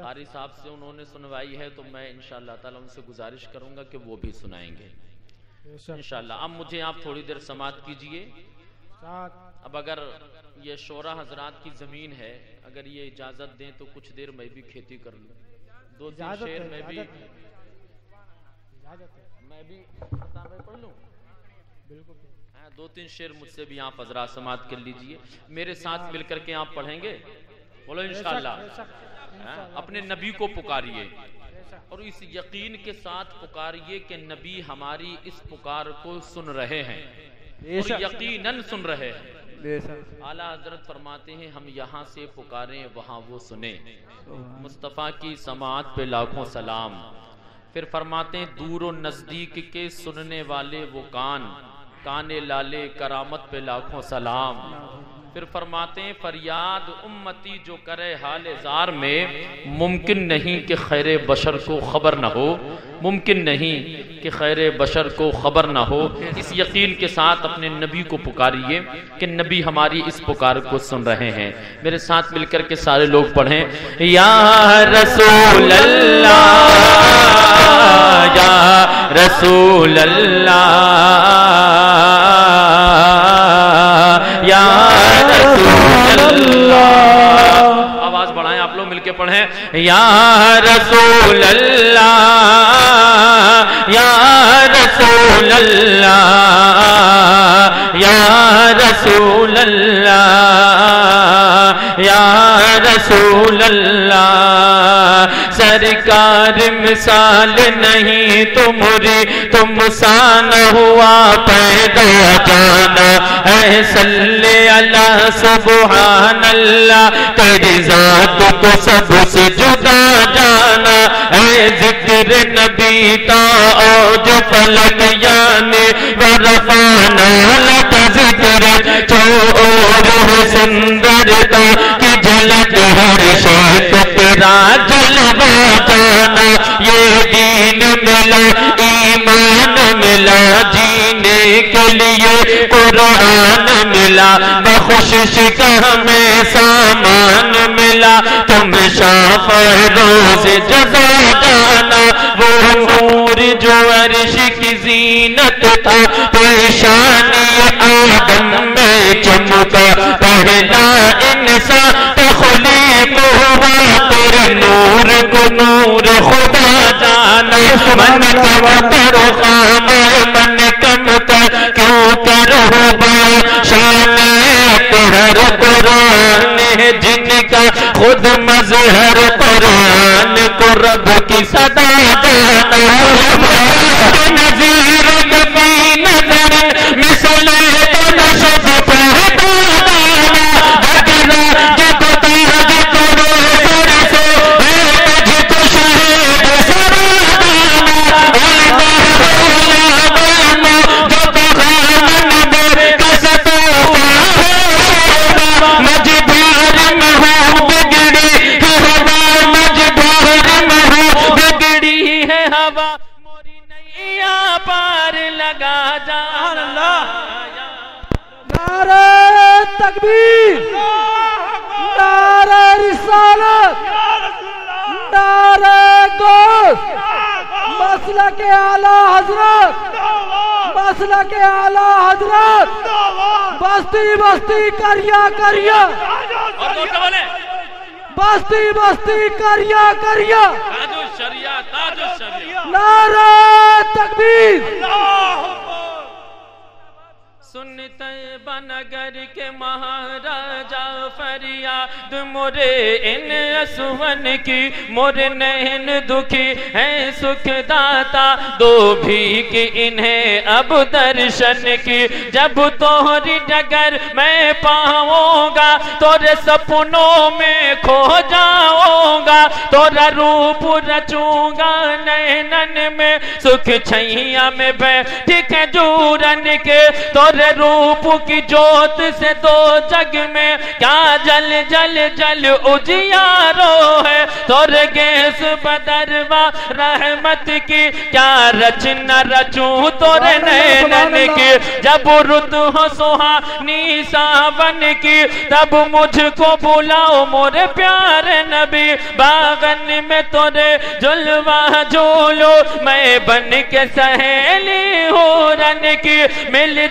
आरी साहब से उन्होंने सुनवाई है तो मैं इनशाला ताला उनसे गुजारिश करूँगा कि वो भी सुनाएँगे इन अब मुझे आप थोड़ी देर समाप्त कीजिए अब अगर ये शोरा हजरात की ज़मीन है अगर ये इजाज़त दें तो कुछ देर मैं भी खेती कर लूँ। दो तीन शेर मैं भी मैं भी किताब पढ़ लूँ? बिल्कुल हाँ, दो तीन शेर मुझसे भी आप हजरा समात कर लीजिए। मेरे साथ मिलकर के आप पढ़ेंगे? बोलो बेशक, हाँ, अपने नबी को पुकारिए। और इस यकीन के साथ पुकारिए कि नबी हमारी इस पुकार को सुन रहे हैं। और यकीनन सुन रहे हैं। आला हज़रत फरमाते हैं हम यहाँ से पुकारें वहाँ वो सुने। मुस्तफ़ा की समात पे लाखों सलाम। फिर फरमाते हैं दूर और नज़दीक के सुनने वाले वो कान काने लाले करामत पे लाखों सलाम। फिर फरमाते हैं, फरियाद उम्मती जो करे हाल जार में, मुमकिन नहीं कि खैर बशर को खबर न हो, मुमकिन नहीं कि खैर बशर को खबर ना हो। इस यकीन के साथ अपने नबी को पुकारिए कि नबी हमारी इस पुकार को सुन रहे हैं। मेरे साथ मिलकर के सारे लोग पढ़ें, या रसूल अल्लाह या रसूल अल्लाह या रसूल अल्लाह या रसूल अल्लाह या रसूल अल्लाह या रसूल अल्लाह सरकार मिसाल नहीं तुमरी, तुम सान हुआ पैदा जाना। है सल्ले अला सुबहान अल्लाह तेरी जात को सबसे जुदा जाना। है ज़िक्र नबी ता, औज फलक यानी वरफाना लक ज़िक्र। जो और सुंदरता की झलक हर शेख तेरा जलवा ये दीन मिला ईमान मिला जीने के लिए कुरान मिला। बख्शिश का हमें सामान मिला। तुम शाफ रोज जजा जाना वो नूर जो अर्श की जीनत था पेशानी आदम में चमका। पहला इंसान तखलीक हुआ, तेरे नूर को नूर खुदा जाना। मन खाम मन क्यों करो शान कुरान है जिनका खुद मजहर कुरान को रब की सदा जाना बस्ती करिया करिया। बस्ती बस्ती करिया करिया। नारा शरिया ताजो शरिया। नारे तकबीर। सुनते बनगर के महाराजा फरियाद, मोरे इन असुवन की, मोरे नैन दुखी है सुखदाता। दो भी कि इन्हें अब दर्शन की, जब तोहरी डगर मैं पाऊँगा, तोरे सपनों में खो जाऊँगा, तोरा रूप रचूँगा नैनन में, सुख छैया में बैठ के जूरन के, तोरे तोरे रूप की जोत से दो जग में क्या जल जल जल उजियारो है? तोरे गेस बदरवा रहमत की क्या रचना रचू तोरे नैनन की? जब रुत हो सुहानी सावन की तब मुझको बुलाओ मोरे प्यारे नबी। बागन में तोरे जुलवा झूलो मैं बन के सहेली हूँ रन की। मिल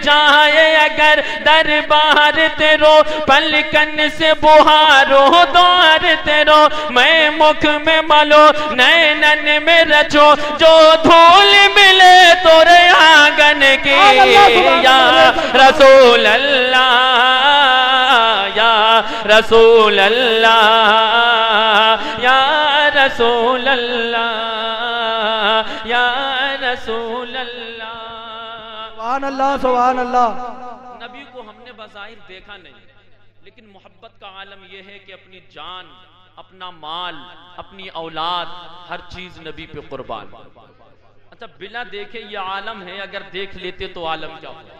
जाए अगर दरबार तेरो पलकन से बुहारो द्वार तेरो। मैं मुख में मलो नैनन में रचो। जो धूल मिले तोरे आँगन की। या रसूल अल्लाह या रसूल अल्लाह या रसूल अल्लाह सुभान अल्लाह सुबहान अल्लाह नबी को हमने बाहिर देखा नहीं, लेकिन मोहब्बत का आलम यह है कि अपनी जान, अपना माल, अपनी औलाद, हर चीज़ नबी पे कुर्बान। अच्छा बिना देखे ये आलम है, अगर देख लेते तो आलम क्या होता?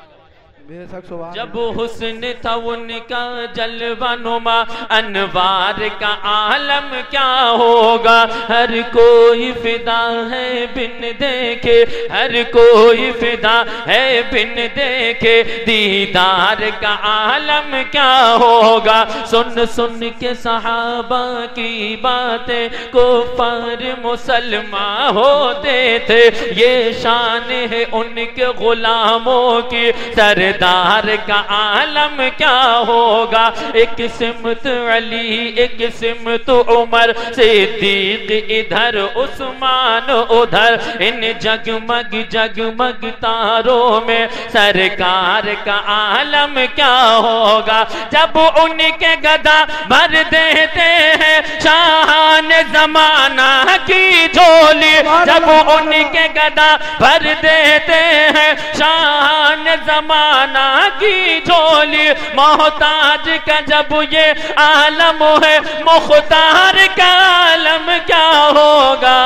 जब हुस्न था उनका जलवा नुमा अनवार का आलम क्या होगा? हर कोई फिदा है बिन देखे, हर कोई फिदा है बिन देखे, दीदार का आलम क्या होगा? सुन सुन के सहाबा की बातें को पर मुसलमान होते थे। ये शान है उनके गुलामों की, सर सरदार का आलम क्या होगा? एक सिमत अली, एक सिमत उमर, सिद्दीक इधर, उस्मान उधर। इन जगमग जगमग तारों में सरकार का आलम क्या होगा? जब उनके गदा भर देते हैं शाहान जमाना की झोली। जब उनके गदा भर देते हैं शाहान जमाना की झोली। मोहताज का जब ये आलम है, मुख्तार का आलम क्या होगा?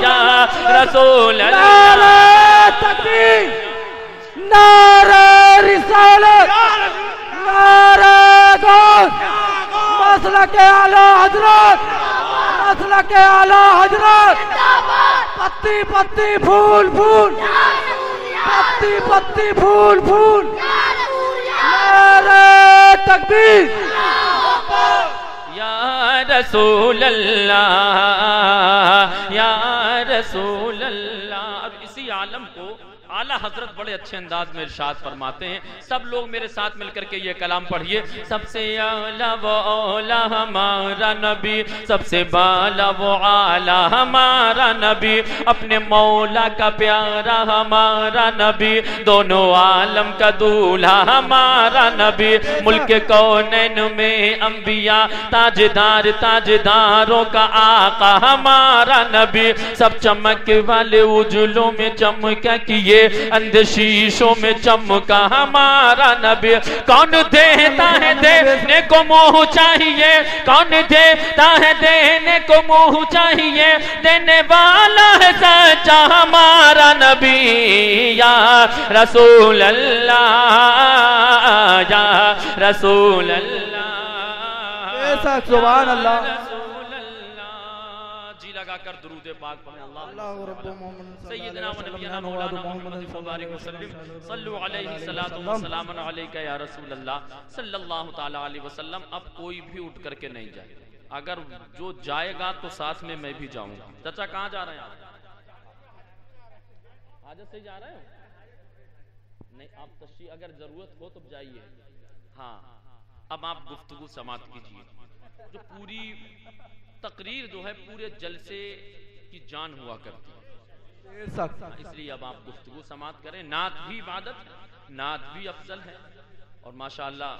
या रसूल के आला हज़रत के आला हज़रत। पत्ती पत्ती फूल फूल। पत्ती पत्ती फूल फूल। तकबीर या रसूल अल्लाह या रसूल अल्लाह अब इसी आलम आला हज़रत बड़े अच्छे अंदाज में इरशाद फरमाते हैं। सब लोग मेरे साथ मिलकर के ये कलाम पढ़िए। सबसे आला वो औला हमारा नबी, सबसे बाला वो आला हमारा नबी। अपने मौला का प्यारा हमारा नबी, दोनों आलम का दूल्हा हमारा नबी। मुल्क कौनैन में अंबिया? ताजदार ताजदारों का आका हमारा नबी। सब चमक वाले उजलों में चमका किए। अंधशीशों में चमका हमारा नबी। कौन देता है देने को मोह चाहिए? कौन देता है देने को मोह चाहिए? देने वाला है सच्चा हमारा नबी। या रसूल अल्लाह या रसूल अल्लाह बेशक सुभान अल्लाह जी लगाकर दुरूद पाक पढ़े। अल्लाह सैयदना व नबियना मौलाना मुहम्मद मुबारक वसल्लम सल्लु अलैहि सलातु व सलामन अलैका या रसूल अल्लाह सल्लल्लाहु ताला अलैहि वसल्लम कोई भी उठ करके नहीं जाए। अगर जो जाएगा तो साथ में मैं भी जाऊँगा। चाचा, कहाँ जा रहे हैं आप? हाजत से जा रहे हो? नहीं, आप तशी अगर ज़रूरत हो तो जाइए। हाँ अब आप गुफ्तगु समाप्त कीजिए। जो पूरी तकरीर जो है, पूरे जलसे की जान हुआ करती है। इसलिए अब आप गुफ्तु समाप्त करें। नात भी इबादत नात भी अफजल है। और माशाल्लाह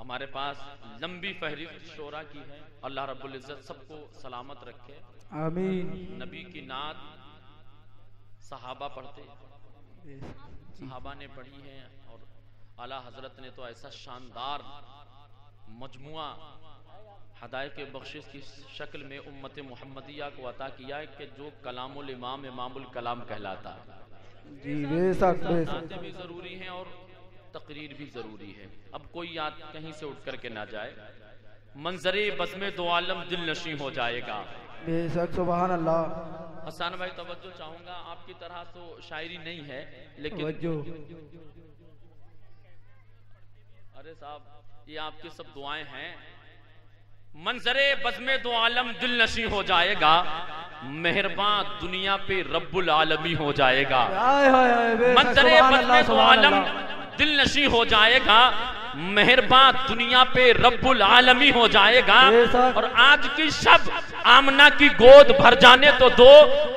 हमारे पास लंबी फहरिस्त शोरा की है। अल्लाह रब्बुल इज़्ज़त सबको सलामत रखे। आमीन। नबी की नात सहाबा पढ़ते। सहाबा ने पढ़ी है और आला हज़रत ने तो ऐसा शानदार मजमुआ हदाय के बख्शिश की शक्ल में उम्मत मोहम्मदिया को अता किया है कि जो कलामुल इमाम इमामुल कलाम कहलाता है। जी बेशक बेशक भी ज़रूरी हैं और तकरीर भी ज़रूरी है। अब कोई याद कहीं से उठ करके ना जाए। मंजरे बस में दो आलम दिल नशी हो जाएगा। बेशक सुबहान अल्लाह हसान भाई तवज्जो चाहूँगा आपकी तरह तो शायरी नहीं है लेकिन अरे साहब ये आपकी सब दुआएँ हैं। मंजरे बज़मे दो आलम दिल नशी हो जाएगा। मेहरबान दुनिया पे रब्बुल आलमी हो जाएगा। मंजरे बज़मे दो आलम दिल नशी हो जाएगा। मेहरबान दुनिया पे रब्बुल आलमी हो जाएगा। और आज की शब आमना की गोद भर जाने तो दो।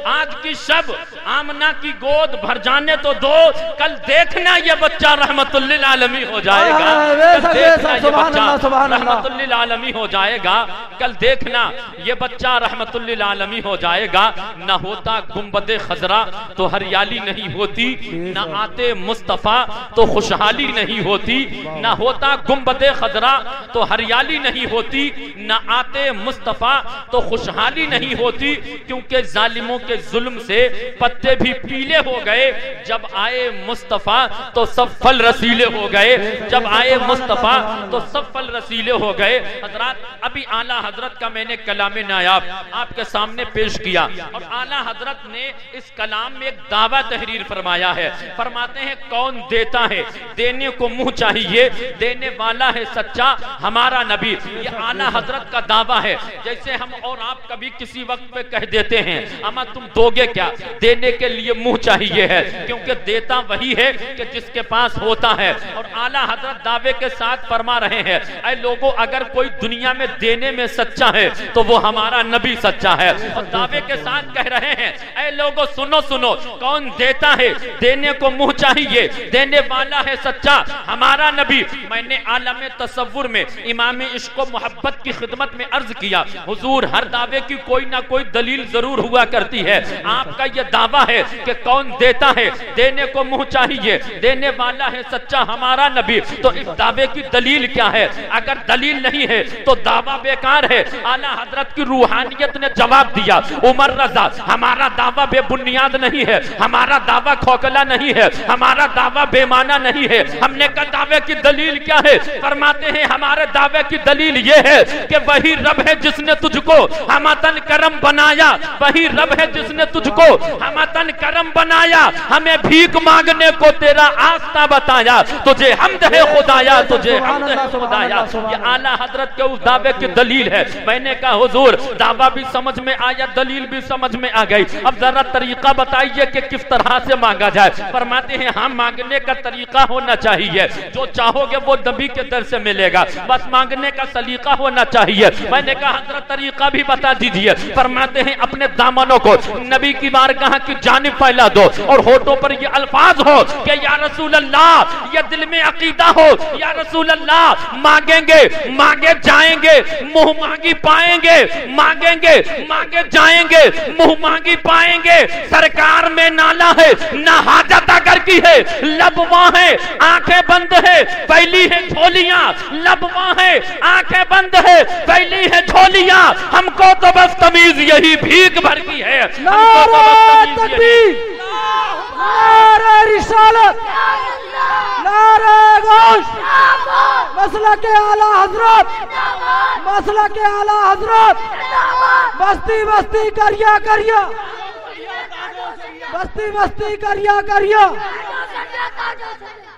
आज की शब आमना की गोद भर जाने तो दो। कल देखना ये बच्चा रहमतुल्लिल आलमी हो जाएगा। हाँ, कल देखना ये बच्चा हो जाएगा। कल देखना ये बच्चा रहमतुल्लिल आलमी हो जाएगा। न होता गुंबद खजरा तो हरियाली नहीं होती न आते मुस्तफ़ा तो खुशहाली नहीं होती न होता गुंबद खजरा तो हरियाली नहीं होती न आते मुस्तफ़ा तो खुशहाली नहीं होती क्योंकि जालिमों के जुल्म से पत्ते भी पीले हो गए। जब आए मुस्तफ़ा तो सब फल रसीले हो गए। जब आए मुस्तफ़ा तो सब फल रसीले हो गए। हज़रत, अभी आला हज़रत का मैंने कलाम नायाब आपके सामने पेश किया। और आला हज़रत ने इस कलाम में एक दावा तहरीर फरमाया है। फरमाते हैं, कौन देता है? देने को मुँह चाहिए, देने वाला है सच्चा हमारा नबी। ये आला हज़रत का दावा है। जैसे हम और आप कभी किसी वक्त पे कह देते हैं अमा तुम दोगे क्या? देने के लिए मुँह चाहिए है, क्योंकि देता वही है कि जिसके पास होता है। और आला हज़रत दावे के साथ फरमा रहे हैं, ऐ लोगों, अगर कोई दुनिया में देने में सच्चा है तो वो हमारा नबी सच्चा है। और दावे के साथ कह रहे हैं, ऐ लोगों, सुनो सुनो, कौन देता है? देने को मुँह चाहिए, देने वाला है सच्चा, हमारा नबी। मैंने आलम तस्वुर में, इमाम इश्क मोहब्बत की खिदमत में अर्ज़ किया, हुजूर, हर दावे की कोई ना कोई दलील ज़रूर हुआ करती है। आपका यह दावा है कि कौन देता है? देने को मुँह चाहिए। देने वाला है सच्चा हमारा नबी। तो इस दावे की दलील क्या है? अगर दलील नहीं है तो दावा बेकार है। आला हज़रत की रूहानियत ने जवाब दिया, उमर रजा, हमारा दावा बेबुनियाद नहीं है। हमारा दावा खोखला नहीं है। हमारा दावा बेमाना नहीं है। हमने कहा, दावे की दलील क्या है? फरमाते हैं, हमारे दावे की दलील ये है कि वही रब है जिसने तुझको हमतन करम बनाया। वही रब है जिसने तुझको हमतन करम बनाया हमें भीख मांगने को तेरा आस्था बताया। तुझे हमद है खुदाया तुझे हमद है खुदाया। ये आला हज़रत के उस दावे की दलील है। मैंने कहा हुजूर दावा भी समझ में आया दलील भी समझ में आ गई। अब जरा तरीका बताइए कि किस तरह से मांगा जाए। फरमाते हैं हम मांगने का तरीका होना चाहिए। जो चाहोगे वो नबी के दर से मिलेगा। बस मांगने का सलीका होना चाहिए। मैंने कहा हज़रत तरीका भी बता दीजिए। फरमाते हैं अपने दामनों को नबी की बारगाह की जानिब फैला दो। और होठों पर ये अल्फाज हो कि या रसूल अल्लाह ये दिल में अकीदा हो या रसूल अल्लाह मांगेंगे मांगे जाएँगे मुँह मांगी पाएँगे मांगेंगे मांगे जाएँगे मुँह मांगी पाएँगे। सरकार में नाला है ना हाजत अगर की है लब वहाँ है आँखें बंद है पहली है झोलियाँ लब वहाँ है आँखें बंद है पहली है झोलियाँ। हमको तो बस तमीज यही भीख भर की है हमको तो बस तमीज तकबीर नारे रिसालत। नारे गोश मसला के आला हज़रत। मसला के आला हज़रत। बस्ती बस्ती करिया करिया। बस्ती बस्ती करिया करिया।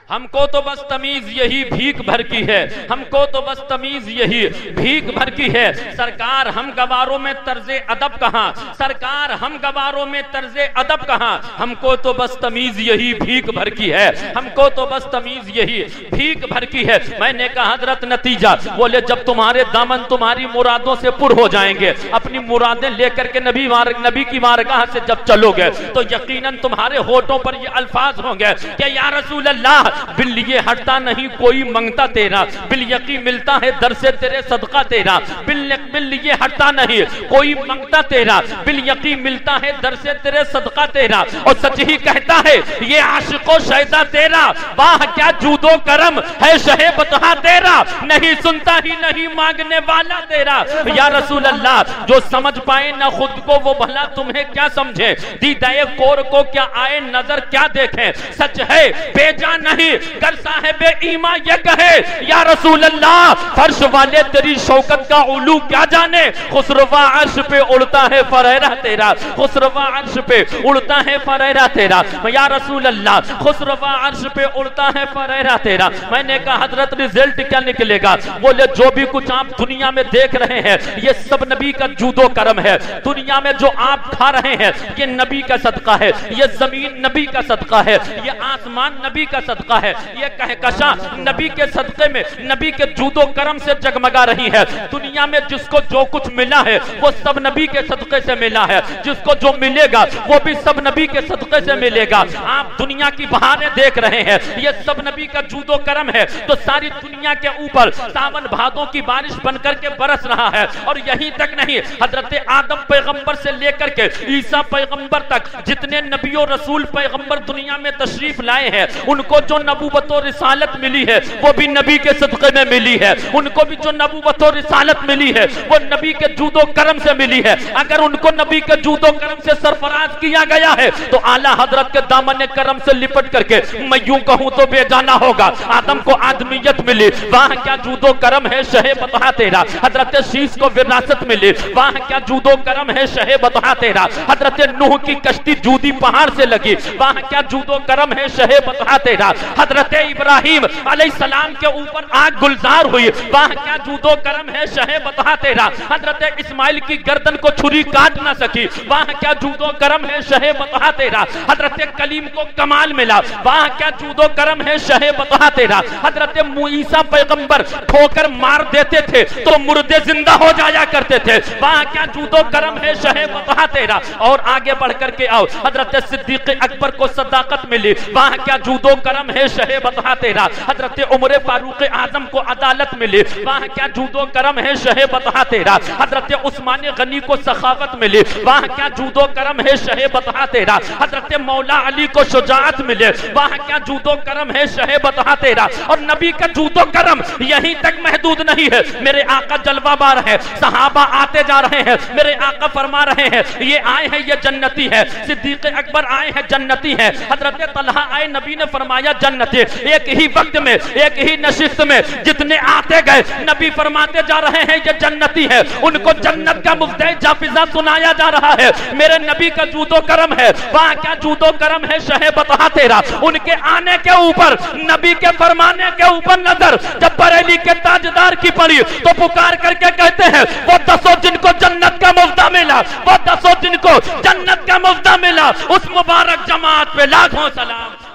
हमको तो बस तमीज यही भीख भर की है। हमको तो बस तमीज यही भीख भर की है। सरकार हम गवारों में तर्ज अदब कहा? सरकार हम गवारों में तर्ज अदब कहा? हमको तो बस तमीज यही भीख भर की है। हमको तो बस तमीज यही भीख भर की है। मैंने कहा, हज़रत नतीजा, बोले, जब तुम्हारे दामन तुम्हारी मुरादों से पुर हो जाएँगे, अपनी मुरादें लेकर के नबी मार, नबी की मारगाह से जब चलोगे तो यकीनन तुम्हारे होठों पर ये अल्फाज होंगे कि, या रसूल अल्लाह बिल लिए हटता नहीं, कोई मंगता तेरा। बिल यकी मिलता है, दर से तेरे सदका तेरा। बिल बिल लिए हटता नहीं, कोई मंगता तेरा। बिल यकी मिलता है, दर से तेरे सदका तेरा। और सच ही कहता है, ये आशिको शैदा तेरा। वाह, क्या जूदो करम है शहे बतहा तेरा। नहीं सुनता ही नहीं मांगने वाला तेरा। या रसूल अल्लाह जो समझ पाए ना खुद को, वो भला तुम्हें क्या समझे? दीदाए कोर को क्या आए, नज़र क्या देखे? सच है बेजा नहीं नहीं कर साहेब ईमा ये कहे, या रसूल अल्लाह फर्श वाले तेरी शौकत का उलू क्या जाने? खुसरवा अर्श पे उड़ता है फरेरा तेरा, खुसरवा अर्श पे उड़ता है फरेरा तेरा। या रसूल अल्लाह खुसरवा अर्श पे उड़ता है फरेरा तेरा। मैंने कहा, हज़रत रिज़ल्ट क्या निकलेगा? बोले, जो भी कुछ आप दुनिया में देख रहे हैं, ये सब नबी का जूदो करम है। दुनिया में जो आप खा रहे हैं, ये नबी का सदका है। ये ज़मीन नबी का सदका है। ये आसमान नबी का सदका है। ये कहकशा नबी के सदके में, नबी के जूदो करम से जगमगा रही है। दुनिया में जिसको जो कुछ मिला है, वो सब नबी के सदके से मिला है। जिसको जो मिलेगा, वो भी सब नबी के सदके से मिलेगा। आप दुनिया की बहारें देख रहे हैं। ये सब नबी का जूदो करम है। तो सारी दुनिया के ऊपर सावन भादों की बारिश बनकर के बरस रहा है। और यहीं तक नहीं, हज़रत आदम पैगंबर से लेकर के ईसा पैगंबर तक जितने नबियों रसूल पैगंबर दुनिया में तशरीफ़ लाए हैं, उनको जो नबूबत और रिसालत मिली है, वो भी नबी के सदक़े में मिली है। उनको भी जो नबूबत और रिसालत मिली है, वो नबी के जूदो करम से मिली है। अगर उनको नबी के जूदो करम से सरफराज किया गया है तो आला हज़रत के दामन करम से लिपट करके मैं यूँ कहूँ तो बेजाना होगा। आदम को आदमियत मिली, वहाँ क्या जूदो करम है शहे बता तेरा? हज़रत शीश को विरासत मिली, वहाँ क्या जूदो करम है शहे बता तेरा? हज़रत नूह की कश्ती जूदी पहाड़ से लगी, वहाँ क्या जूदो करम है शहे बता तेरा? हज़रत इब्राहिम सलाम के ऊपर आग गुलजार हुई। वहाँ, क्या जूदो करम है, शहे बता तेरा। हज़रत इस्माइल की गर्दन को छुरी काट ना सकी। वहाँ, क्या जूदो करम है, शहे बता तेरा। हज़रत कलीम को कमाल मिला। वहाँ, क्या जूदो करम है, शहे बता तेरा। हज़रत मुईसा पैगंबर ठोकर मार देते थे तो मुर्दे ज़िंदा हो जाया करते थे। वहाँ, क्या जूदो करम है, शहे बता तेरा। और आगे बढ़ करके आओ। हज़रत सिद्दीक अकबर को सदाकत मिली। वहाँ, क्या जूदो करम है शहे बता तेरा हज़रत उम्र फारूक आज़म को अदालत मिली। वहाँ क्या जूदो करम है शहे बता तेरा हज़रत उस्मान गनी को सखावत मिली। वहाँ क्या जूदो करम है शहे बता तेरा हज़रत मौला अली को शुजात मिले। वहाँ क्या जूदो करम है शहे बता तेरा और नबी का जूदो करम यहीं तक महदूद नहीं है। मेरे आका जलवा बार है। सहाबा आते जा रहे हैं। मेरे आका फरमा रहे हैं, ये आए हैं, ये जन्नती है। सिद्दीक अकबर आए हैं, जन्नती है। हज़रत तलहा आए, नबी ने फरमाया जन्नती एक ही वक्त में, एक ही नशिस्त में जितने आते गए, नबी फरमाते जा रहे हैं, ये जन्नती है। उनको जन्नत का मुफ़्त जाफिजा सुनाया जा रहा है। मेरे नबी का जूदो करम है। वहाँ क्या जूदो करम है? शहे बता तेरा। उनके आने के ऊपर, नबी के फरमाने के ऊपर नज़र। जब बरेली के ताजदार की पड़ी तो पुकार करके कहते हैं, वो दसों जिनको जन्नत का मुफ्ता मिला, वो दसों जिनको जन्नत का मुफ्ता मिला। उस मुबारक जमात पे लाखों सलाम।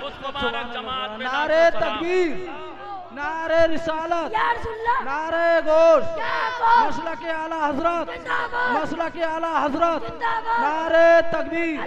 जमात नारे तकबीर नारे रिसालत नारे गोश मसला के आला हज़रत मसला के आला हज़रत नारे तकबीर।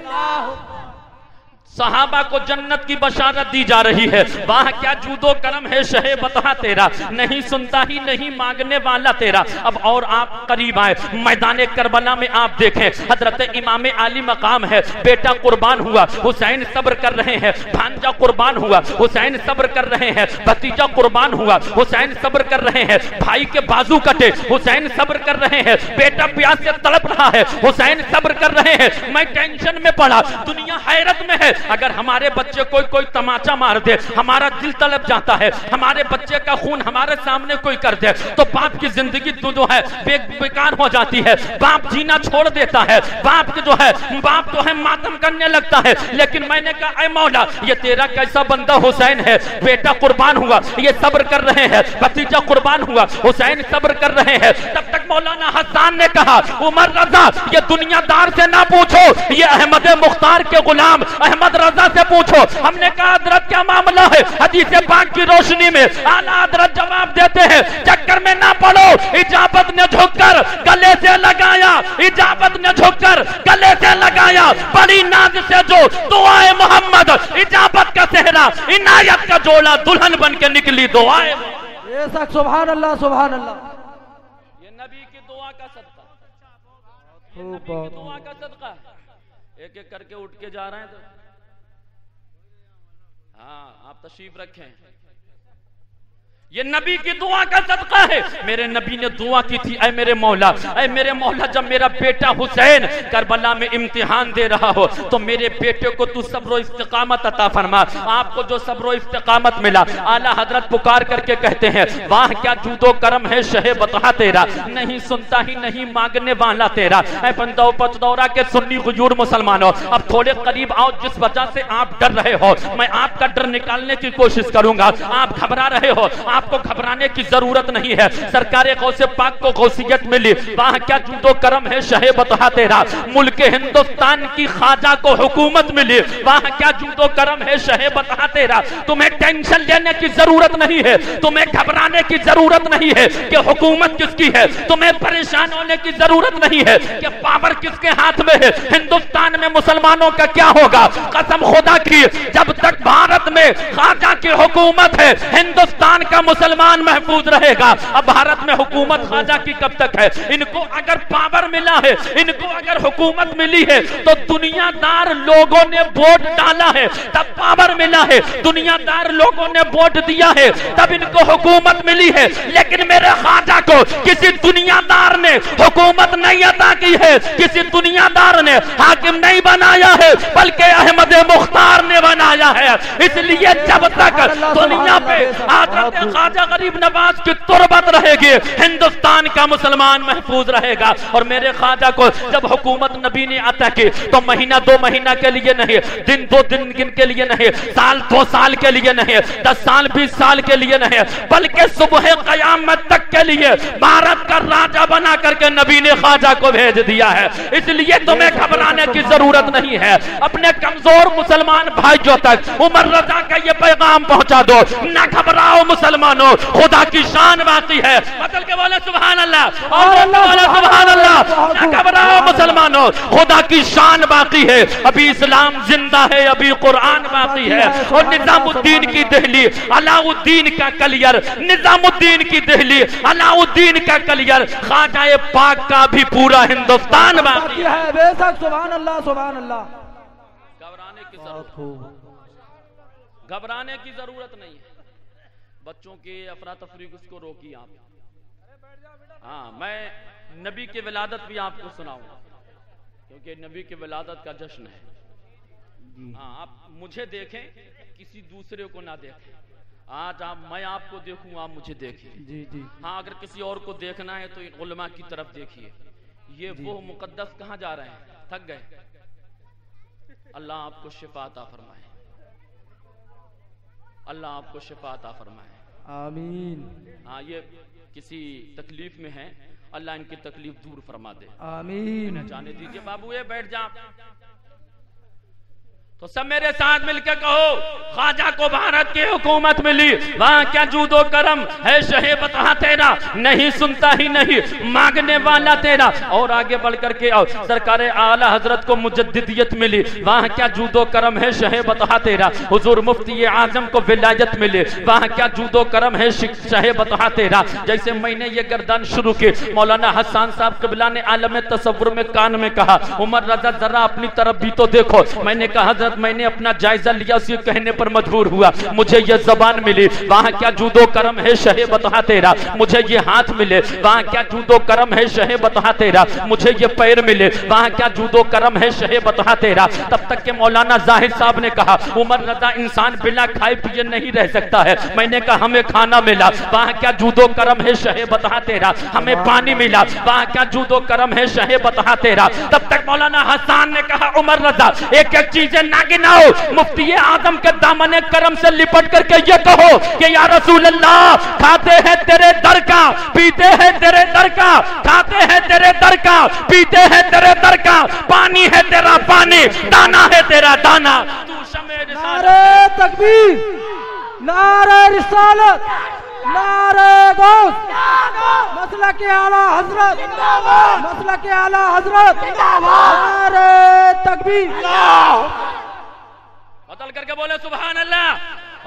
सहाबा को जन्नत की बशारत दी जा रही है। वहाँ, क्या जूदो करम है शहे बता तेरा। नहीं सुनता ही नहीं मांगने वाला तेरा। अब और आप करीब आए। मैदान करबला में आप देखें। हज़रत इमाम आली मकाम है। बेटा कुर्बान हुआ। हुसैन सब्र कर रहे हैं। भांजा कुर्बान हुआ। हुसैन सब्र कर रहे हैं। भतीजा कुर्बान हुआ। हुसैन सब्र कर रहे हैं। भाई के बाजू कटे। हुसैन सब्र कर रहे हैं। बेटा प्यास से तड़प रहा है। हुसैन सब्र कर रहे हैं। मैं टेंशन में पड़ा। दुनिया हैरत में है। अगर हमारे बच्चे कोई कोई तमाचा मार दे हमारा दिल तलब जाता है हमारे बच्चे का खून हमारे सामने कोई कर दे तो बाप की ज़िंदगी तो जो है बे, बेकार हो जाती है। बाप जीना छोड़ देता है। बाप जो है बाप तो है मातम करने लगता है। लेकिन मैंने कहा मौला ये तेरा कैसा बंदा हुसैन है? बेटा कुर्बान हुआ ये सब्र कर रहे हैं। भतीजा कुर्बान हुआ हुसैन सब्र कर रहे हैं। तब तक मौलाना हसान ने कहा उमर रजा ये दुनियादार से ना पूछो ये अहमद मुख्तार के गुलाम अहमद रजा से पूछो। हमने कहा हज़रत क्या मामला है? हदीस पाक की रोशनी में आला हज़रत जवाब देते हैं चक्कर में ना पड़ो। इजाबत ने झुककर गले से लगाया इजाबत ने झुककर गले से लगाया। बड़ी नाज से जो दुआए मोहम्मद इजाबत का सेहरा इनायत का जोड़ा दुल्हन बन के निकली दुआए सुभान अल्लाह सुभान अल्लाह ये नबी की दुआ का सदका। दुआ का सदका। एक एक करके उठ के जा रहे हैं तो हाँ आप तशरीफ़ रखें। ये नबी की दुआ का सदका है। मेरे नबी ने दुआ की थी, ऐ मेरे मौला, ऐ मेरे मौला, जब मेरा बेटा हुसैन करबला में इम्तिहान दे रहा हो तो मेरे बेटे को तू सब्र इस्तकामत अता फरमा। आपको जो सब्र इस्तकामत मिला, आला हज़रत पुकार करके कहते हैं, वाह, क्या जूदो करम है शहे बता तेरा। नहीं सुनता ही नहीं मांगने वाला तेरा। ऐ बंदो पचदौरा के सुन्नी गुजूर मुसलमानों, अब थोड़े करीब आओ, जिस वजह से आप डर रहे हो, मैं आपका डर निकालने की कोशिश करूँगा। आप घबरा रहे हो आपको घबराने की ज़रूरत नहीं है। सरकार पाक को गौसियत मिली। वहाँ क्या जूदो करम है शहे बता तेरा? मुल्क हिंदुस्तान की खाजा को हुकूमत मिली। वहाँ क्या जूदो करम है शहे बता तेरा? तुम्हें टेंशन लेने की ज़रूरत नहीं है। तुम्हें घबराने की ज़रूरत नहीं है कि हुकूमत किसकी है। तुम्हें परेशान होने की ज़रूरत नहीं है कि पावर किसके हाथ में है। हिंदुस्तान में मुसलमानों का क्या होगा? कसम खुदा की, जब तक भारत में खाजा की हुकूमत है, हिंदुस्तान का मुसलमान महफूज रहेगा। अब भारत में हुकूमत खाजा की कब तक है? इनको अगर पावर मिला है, इनको अगर हुकूमत मिली है तो दुनियादार लोगों ने वोट डाला है, तब पावर मिला है। दुनियादार लोगों ने वोट दिया है, तब इनको हुकूमत मिली है। लेकिन मेरे खाजा को किसी दुनियादार ने हुकूमत नहीं अदा की है, किसी दुनियादार ने हाकिम नहीं बनाया है, बल्कि अहमद मुख्तार ने बनाया है। इसलिए जब तक दुनिया पे हज़रत ख्वाजा गरीब नवाज़ की तुरबत रहेगी। हिंदुस्तान का मुसलमान महफूज रहेगा। और मेरे ख्वाजा को जब हुकूमत नबी ने अता की तो महीना दो महीना के लिए नहीं, दिन दो दिन के लिए नहीं, साल दो साल के लिए नहीं, दस साल, बीस साल के लिए नहीं, बल्कि सुबह कयामत तक के लिए भारत का राजा बना करके नबी ने ख्वाजा को भेज दिया है। इसलिए तुम्हें घबराने की ज़रूरत नहीं है। अपने कमज़ोर मुसलमान भाइयों तक उमर रजा का ये पैगाम पहुँचा दो। ना घबराओ मुसलमानों। खुदा की शान बाकी है। बदल के बोले सुबहान अल्लाह और बोले सुबहान अल्लाह घबराओ मुसलमानों खुदा की शान बाकी है। अभी इस्लाम ज़िंदा है अभी कुरान बाकी है। और निजामुद्दीन की दहली अलाउद्दीन का कलियर निजामुद्दीन की दहली अलाउद्दीन का कलियर खाजा पाक का भी पूरा हिंदुस्तान बाकी है बेशक सुभान अल्लाह सुभान अल्लाह घबराने की ज़रूरत घबराने की ज़रूरत नहीं है। बच्चों के अफरा तफरी उसको रोकी आप। हाँ मैं नबी के विलादत भी आपको सुनाऊँगा क्योंकि नबी के विलादत का जश्न है। हाँ आप मुझे देखें किसी दूसरे को ना देखें। आज आप मैं आपको देखूँ आप मुझे देखिए। जी जी। हाँ अगर किसी और को देखना है तो उलमा की तरफ़ देखिए। ये वो मुकद्दस कहाँ जा रहे हैं? थक गए। अल्लाह आपको शिफाता फरमाए। अल्लाह आपको शिफाता फरमाए। आमीन। हाँ ये किसी तकलीफ़ में है अल्लाह इनकी तकलीफ़ दूर फरमा दे। आमीन। जाने दीजिए। बाबू ये बैठ जा। तो सब मेरे साथ मिलकर कहो, ख्वाजा को भारत की हुकूमत मिली। वहाँ क्या जूदो करम? है शहे बता तेरा। नहीं सुनता ही नहीं, मांगने वाला तेरा। और आगे बढ़ करके आओ, सरकार आला हज़रत को मुजद्दिदियत मिली। वहाँ क्या जूदो करम? है शहे बता तेरा। हुजूर मुफ्ती आज़म को विलायत मिली। वहाँ क्या जूदो करम? है शहे बता तेरा। जैसे मैंने ये गर्दन शुरू की, मौलाना हसान साहब कबिला ने आलम तस्वुर में कान में कहा, उमर रजा, जरा अपनी तरफ़ भी तो देखो। मैंने कहा हज़रत मैंने अपना जायजा लिया उसके कहने पर मजबूर हुआ, मुझे ये जबान मिली, वहाँ क्या जूदो करम है शहे बता तेरा? मुझे ये हाथ मिले, वहाँ क्या जूदो करम है शहे बता तेरा? मुझे ये पैर मिले, वहाँ क्या जूदो करम है शहे बता तेरा? तब तक के मौलाना जाहिद साहब ने कहा, उमर रजा इंसान बिना खाए पिए नहीं रह सकता है। मैंने कहा, हमें खाना मिला, वहाँ क्या जूदो करम है शहे बता तेरा? हमें पानी मिला, वहाँ क्या जूदो करम है शहे बता तेरा? तब तक मौलाना हसान ने कहा, उमर रजा एक एक चीज़ें ना गिनाओ मुफ्ती आदम के दामन करम से लिपट करके ये कहो कि, या रसूल अल्लाह खाते हैं तेरे दर का, पीते हैं तेरे दर का, खाते हैं तेरे दर का, पीते हैं तेरे दर का, पानी है तेरा पानी, दाना है तेरा दाना। नारे तकबीर, नारे रिसालत, नारे गौस मसला के आला हज़रत मसला के आला हज़रत। नारे तकबीर। करके बोले सुबहान अल्लाह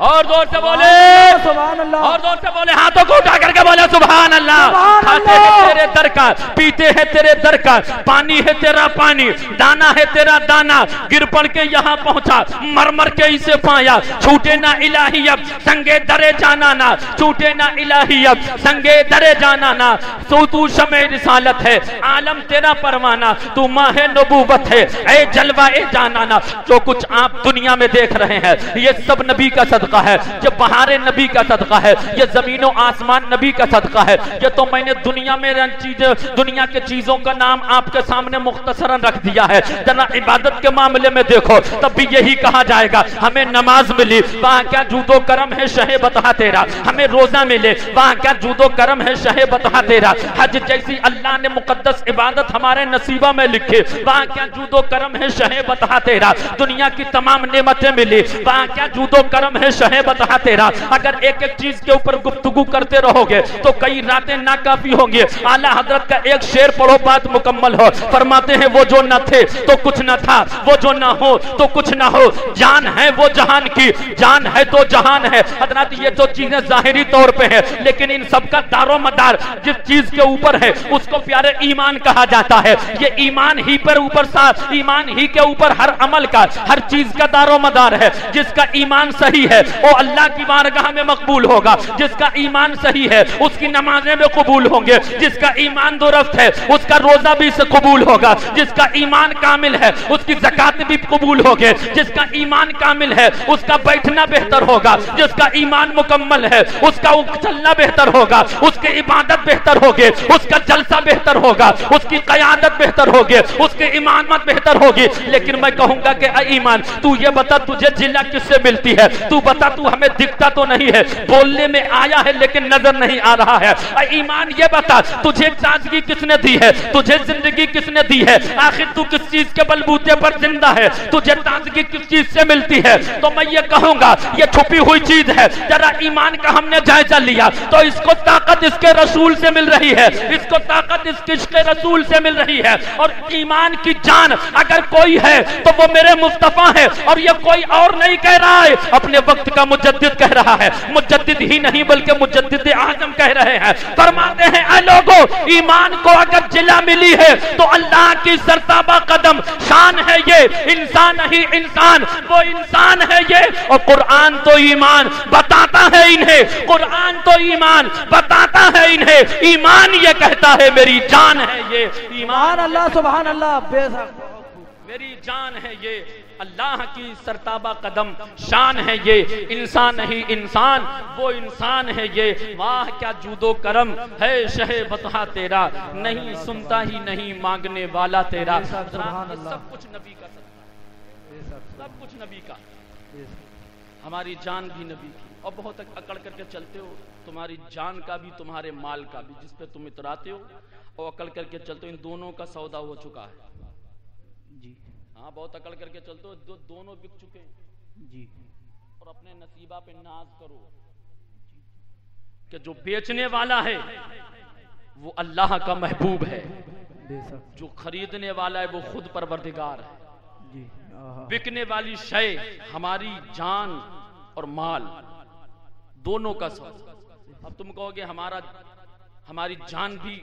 और ज़ोर से बोले। अल्लाह और ज़ोर से बोले हाथों को उठा करके बोले सुबहान अल्लाह। खाते हैं तेरे दर का पीते हैं तेरे दर का पानी है तेरा पानी दाना है तेरा दाना। गिर पड़ के यहाँ पहुँचा मर मर के इसे पाया। छूटे ना इलाही अब संगे दरे जाना ना। छूटे ना इलाही अब संगे दरे जाना ना। तो तू शमे रिसालत है आलम तेरा परवाना। तू माह नबूबत है ए जलवा ए जाना ना। जो कुछ आप दुनिया में देख रहे हैं ये सब नबी का सदका है। ये बहारे नबी का सदका है। ये जमीनों आसमान नबी का सदका है। ये तो मैंने दुनिया में चीज़ें, दुनिया के चीज़ों का नाम आपके सामने मुख्तसरन रख दिया है। जना इबादत के मामले में देखो, तब भी यही कहा जाएगा, हमें नमाज़ मिली, वहाँ क्या जूदो करम है शहे बता तेरा? हमें रोजा मिले, वहाँ क्या जूदो करम है शहे बता तेरा? हज जैसी अल्लाह ने मुकद्दस इबादत हमारे नसीबा में लिखी, वहाँ क्या जूदो करम है शहे बता तेरा? दुनिया की तमाम नेमतें मिली, वहाँ क्या जूदो करम है शहे बता तेरा अगर एक एक चीज़ के ऊपर गुफ्तगू करते रहोगे तो कई रातें नाकाफी होंगी। आला हज़रत का एक शेर पढ़ो, बात मुकम्मल हो। फरमाते हैं, वो जो न थे तो कुछ न था। वो जो न हो तो कुछ न हो। जान है वो जहान की। जान है तो जहान है। हज़रत, ये तो चीज़ें जाहिरी तौर पे है, लेकिन इन सब का दारो मदार जिस चीज़ के ऊपर है, उसको प्यारे ईमान कहा जाता है। ये ईमान ही पर ऊपर ईमान ही के ऊपर हर अमल का, हर चीज़ का दारो मदार है। जिसका ईमान सही है वो अल्लाह की बारगाह में मकबूल होगा। जिसका ईमान सही है, उसकी नमाजें में कबूल होंगे। जिसका ईमान दुरुस्त है, उसका रोजा भी कबूल होगा। जिसका ईमान कामिल है, उसकी जक़ात भी कबूल होगे। जिसका ईमान कामिल है, उसका बैठना बेहतर होगा। जिसका ईमान मुकम्मल है, उसका चलना बेहतर होगा। उसकी इबादत बेहतर होगी, उसका जलसा बेहतर होगा। उसकी कयादत बेहतर होगी, उसकी इमामत बेहतर होगी। लेकिन मैं कहूँगा कि ईमान, तू ये बता, तुझे जिला किससे मिलती है? तू बता तू हमें दिखता तो नहीं है, बोलने में आया है, लेकिन नज़र नहीं आ रहा है। ईमान ये बता, तुझे ताजगी किसने दी है? तुझे ज़िंदगी किसने दी है? आखिर तू किस चीज़ के बलबूते पर ज़िंदा है? तुझे ताजगी किस चीज़ से मिलती है? तो मैं ये कहूँगा, ये छुपी हुई चीज़ है, जरा ईमान का हमने जायजा लिया तो इसको ताकत इसके रसूल से मिल रही है, इसको ताकत इसके इसके रसूल से मिल रही है, और ईमान की जान अगर कोई है तो वो मेरे मुस्तफ़ा है, और ये कोई और नहीं कह रहा है, अपने वक्त का मुजद्दिद कह रहा है। मुजद्दिद ही नहीं बल्कि मुजद्दिद आज़म कह रहे हैं। फरमाते हैं "ऐ लोगों ईमान को अगर जिला मिली है तो अल्लाह की सरताबा कदम शान है ये। इंसान ही इंसान वो इंसान है ये। और कुरान तो ईमान बताता है इन्हें। कुरान तो ईमान बताता है इन्हें। ईमान ये कहता है मेरी जान है ये। ईमान अल्लाह सुभान अल्लाह मेरी जान है ये। अल्लाह की सरताबा कदम शान है ये। इंसान नहीं इंसान वो इंसान है ये। वाह क्या जूदो करम है शहे बता तेरा। नहीं सुनता ही नहीं मांगने वाला तेरा। सब कुछ नबी का सब कुछ नबी का। हमारी जान भी नबी की। और बहुत अकड़ करके चलते हो। तुम्हारी जान का भी तुम्हारे माल का भी जिस पे तुम इतराते हो। और अकड़ करके चलते हो। इन दोनों का सौदा हो चुका है। हाँ बहुत अकड़ करके चलते हो दो, दोनों बिक चुके हैं। जी। और अपने नसीबा पे नाज करो। कि जो बेचने वाला है वो अल्लाह का महबूब है। जो खरीदने वाला है वो खुद परवरदिगार है। जी। बिकने वाली शय हमारी जान और माल दोनों का सौदा अब तुम कहोगे हमारा हमारी जान भी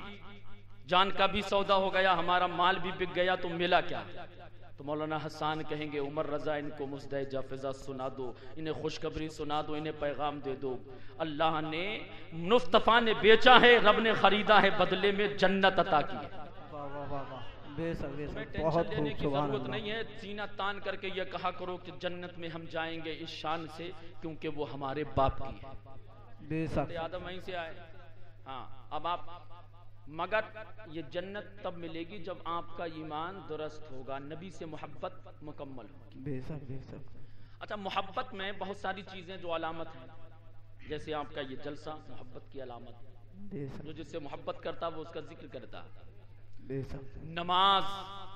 जान का भी सौदा हो गया हमारा माल भी बिक गया तो मिला क्या? तो मौलाना हसान कहेंगे उमर रजा इनको मुस्द जाफिजा सुना दो इन्हें खुशखबरी सुना दो इन्हें पैगाम दे दो। अल्लाह ने मुस्तफ़ा ने बेचा है रब ने खरीदा है बदले में जन्नत अता की है। वाह वाह वाह वाह। बेशक तुम्हें बेशक। टेंशन बहुत लेने की ज़रूरत नहीं है। सीना तान करके ये कहा करो कि जन्नत में हम जाएँगे इस शान से क्योंकि वो हमारे बाप की है। आदम वहीं से आए। हाँ अब आप मगर ये जन्नत तब मिलेगी जब आपका ईमान दुरुस्त होगा। नबी से मोहब्बत मुकम्मल होगी। बेशक बेशक। अच्छा मोहब्बत में बहुत सारी चीज़ें जो अलामत हैं। जैसे आपका ये जलसा मोहब्बत की अलामत। जो जिससे मोहब्बत करता वो उसका ज़िक्र करता। नमाज़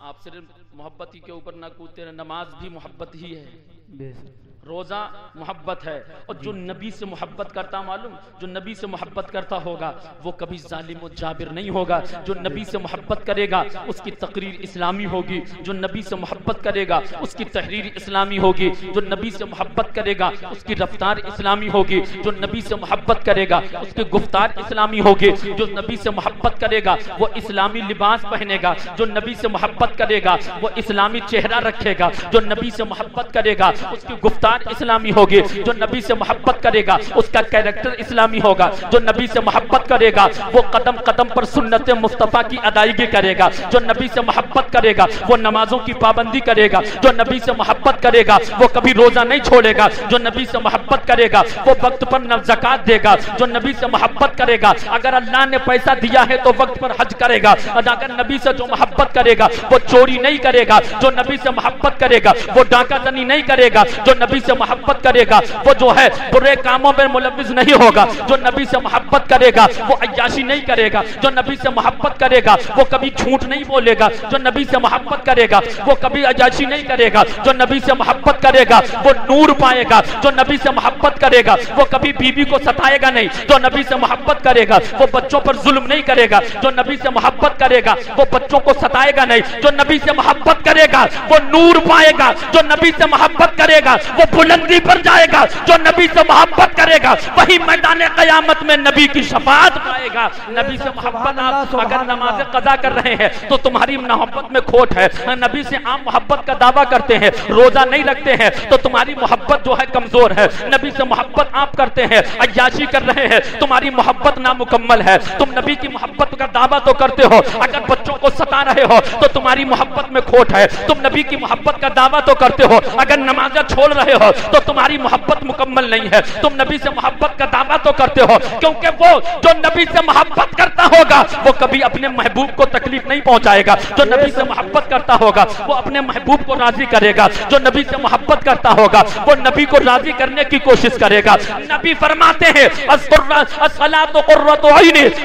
आप सिर्फ़ मोहब्बत ही के ऊपर ना कूदते रहे नमाज़ भी मोहब्बत ही है। रोजा मोहब्बत है और जो नबी से मोहब्बत करता मालूम जो नबी से मोहब्बत करता होगा वो कभी जालिम और जाबिर नहीं होगा। जो नबी से मोहब्बत करेगा उसकी तकरीर इस्लामी होगी। जो नबी से मोहब्बत करेगा उसकी तहरीर इस्लामी होगी। जो नबी से मोहब्बत करेगा उसकी रफ्तार इस्लामी होगी। जो नबी से मोहब्बत करेगा उसकी गुफ्तार इस्लामी होगी। जो नबी से मोहब्बत करेगा वो इस्लामी लिबास पहनेगा। जो नबी से मोहब्बत करेगा वो इस्लामी चेहरा रखेगा। जो नबी से मोहब्बत करेगा उसकी गुफ्तार इस्लामी होगी, जो नबी से मोहब्बत करेगा, उसका कैरेक्टर इस्लामी होगा। जो नबी से मोहब्बत करेगा, वो कदम कदम पर सुन्नत मुस्तफ़ा की अदायगी करेगा। जो नबी से मोहब्बत करेगा, वो नमाजों की पाबंदी करेगा। जो नबी से मोहब्बत करेगा, वो कभी रोजा नहीं छोड़ेगा। जो नबी से मोहब्बत करेगा, वो वक्त पर जक़ात देगा। जो नबी से मोहब्बत करेगा, अगर अल्लाह ने पैसा दिया है तो वक्त पर हज करेगा। अगर नबी से जो मोहब्बत करेगा, वो चोरी नहीं करेगा। जो नबी से मोहब्बत करेगा, वो डाका नहीं करेगा। जो नबी से मोहब्बत करेगा वो जो है बुरे कामों में मुलविस नहीं होगा जो नबी से मोहब्बत करेगा वो अयाशी नहीं करेगा जो नबी से मोहब्बत करेगा वो कभी झूठ नहीं बोलेगा जो नबी से मोहब्बत करेगा वो कभी अयाशी नहीं करेगा जो नबी से मोहब्बत करेगा वो नूर पाएगा जो नबी से मोहब्बत करेगा वो कभी बीबी को सताएगा नहीं जो नबी से मोहब्बत करेगा वो बच्चों पर जुल्म नहीं करेगा जो नबी से मोहब्बत करेगा वो बच्चों को सताएगा नहीं जो नबी से मोहब्बत करेगा वो नूर पाएगा जो नबी से मोहब्बत करेगा वो बुलंदी पर जाएगा जो नबी से मोहब्बत करेगा वही मैदान कयामत में नबी की शफात पाएगा। नबी से मोहब्बत आप अगर नमाज़ कदा कर रहे हैं तो तुम्हारी मोहब्बत में खोट है। नबी से आम मोहब्बत का दावा करते हैं रोजा नहीं रखते हैं तो तुम्हारी मोहब्बत जो है कमज़ोर है। नबी से मोहब्बत आप करते हैं अयाशी कर रहे हैं तुम्हारी मोहब्बत नामुकम्मल है। तुम नबी की मोहब्बत का दावा तो करते हो अगर बच्चों को सता रहे हो तो तुम्हारी मोहब्बत में खोट है। तुम नबी की मोहब्बत का दावा तो करते हो अगर नमाजा छोड़ रहे हो तो तुम्हारी मोहब्बत मुकम्मल नहीं है। तुम नबी से मोहब्बत का दावा तो करते हो, क्योंकि वो जो नबी से मोहब्बत करता होगा, वो कभी अपने महबूब को तकलीफ़ नहीं पहुंचाएगा। जो नबी से मोहब्बत करता होगा, वो अपने महबूब को राज़ी करेगा। जो नबी से मोहब्बत करता होगा, वो नबी को राज़ी करने की कोशिश करेगा। नबी फरमाते हैं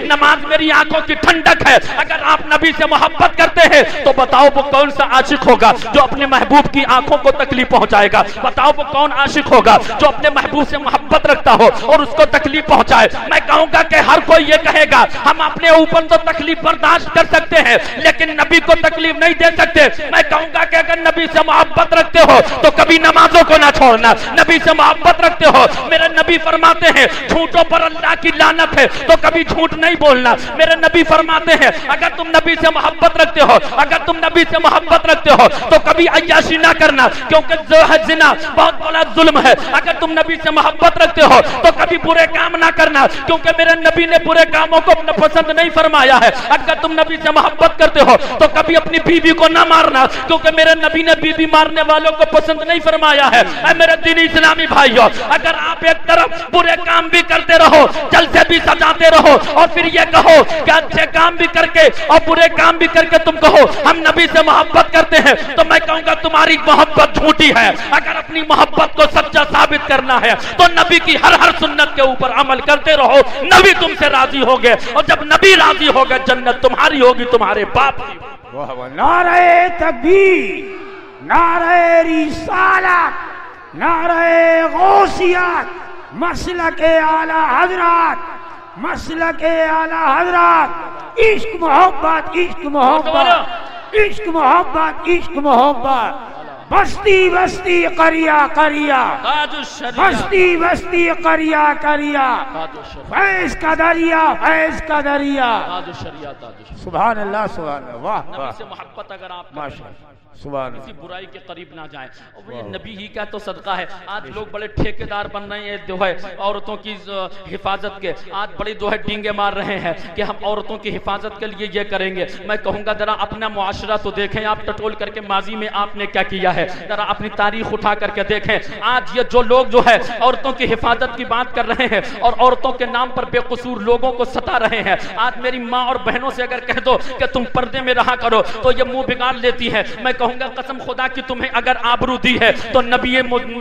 नमाज़ मेरी आँखों की ठंडक है। अगर आप नबी से मोहब्बत करते हैं तो बताओ वो कौन सा आशिक होगा, जो अपने महबूब की आँखों को तकलीफ़ पहुंचाएगा। बताओ वो कौन आशिक होगा जो अपने महबूब से मोहब्बत रखता हो और उसको तकलीफ़ पहुँचाए? मैं कहूँगा कि हर कोई ये कहेगा, हम अपने ऊपर तो तकलीफ़ बर्दाश्त कर सकते हैं, लेकिन नबी को तकलीफ़ नहीं दे सकते। मैं कहूँगा कि अगर नबी से मोहब्बत रखते हो तो कभी नमाजों को ना छोड़ना। नबी से मोहब्बत रखते हो, मेरे नबी फरमाते हैं, झूठों पर अल्लाह की लानत है तो कभी झूठ नहीं बोलना। मेरे नबी फरमाते हैं, अगर तुम नबी से मोहब्बत रखते हो, अगर तुम नबी से मोहब्बत रखते हो तो कभी अयाशी ना करना, क्योंकि जो है जिना बहुत बड़ा जुल्म है। अगर तुम नबी से मोहब्बत रखते हो तो कभी बुरे काम ना करना, क्योंकि मेरे नबी ने बुरे कामों को पसंद नहीं फरमाया है। अगर तुम नबी से मोहब्बत करते हो तो कभी अपनी बीवी को ना मारना, क्योंकि मेरे नबी ने बीवी मारने वालों को पसंद नहीं फरमाया है। मेरे दिन इस्लामी भाइयों, अगर आप एक तरफ़ बुरे काम भी करते रहो जल से भी सजाते रहो, और फिर ये कहो कि अच्छे काम भी करके और बुरे काम भी करके तुम कहो, हम नबी से मोहब्बत करते हैं तो मैं कहूँगा, तुम्हारी मोहब्बत झूठी है। अगर अपनी मोहब्बत को सच्चा साबित करना है। तो नबी की हर हर सुन्नत के ऊपर अमल करते रहो। नबी तुमसे राज़ी हो गए और जब नबी राज़ी हो गए जन्नत तुम्हारी होगी, तुम्हारे बाप नारे तकबीर, नारे रिसालत, नारे गौसियत मसल के आला हजरात मसल के आला हजरात। इश्क मोहब्बत इश्क मोहब्बत इश्क मोहब्बत इश्क मोहब्बत। बस्ती बस्ती करिया करिया। बस्ती बस्ती करिया करिया। फैज का दरिया फैज का दरिया। सुबह अल्लाह सुबह वाह वाह। मोहब्बत अगर आप माशा सुबह किसी बुराई के करीब ना जाए। और ये नबी ही का तो सदका है। आज लोग बड़े ठेकेदार बन रहे हैं जो है औरतों की हिफाजत के। आज बड़ी जो है डींगे मार रहे हैं कि हम औरतों की हिफाजत के लिए ये करेंगे। मैं कहूँगा जरा अपना मुआशरा तो देखें। आप टटोल करके माजी में आपने क्या किया है? जरा अपनी तारीख उठा करके देखें। आज ये जो लोग जो है औरतों की हिफाजत की बात कर रहे हैं और औरतों के नाम पर बेकसूर लोगों को सता रहे हैं। आज मेरी माँ और बहनों से अगर कह दो कि तुम पर्दे में रहा करो तो ये मुँह बिगाड़ लेती है। मैं कहूँगा, कसम खुदा की तुम्हें अगर आबरू दी है तो नबी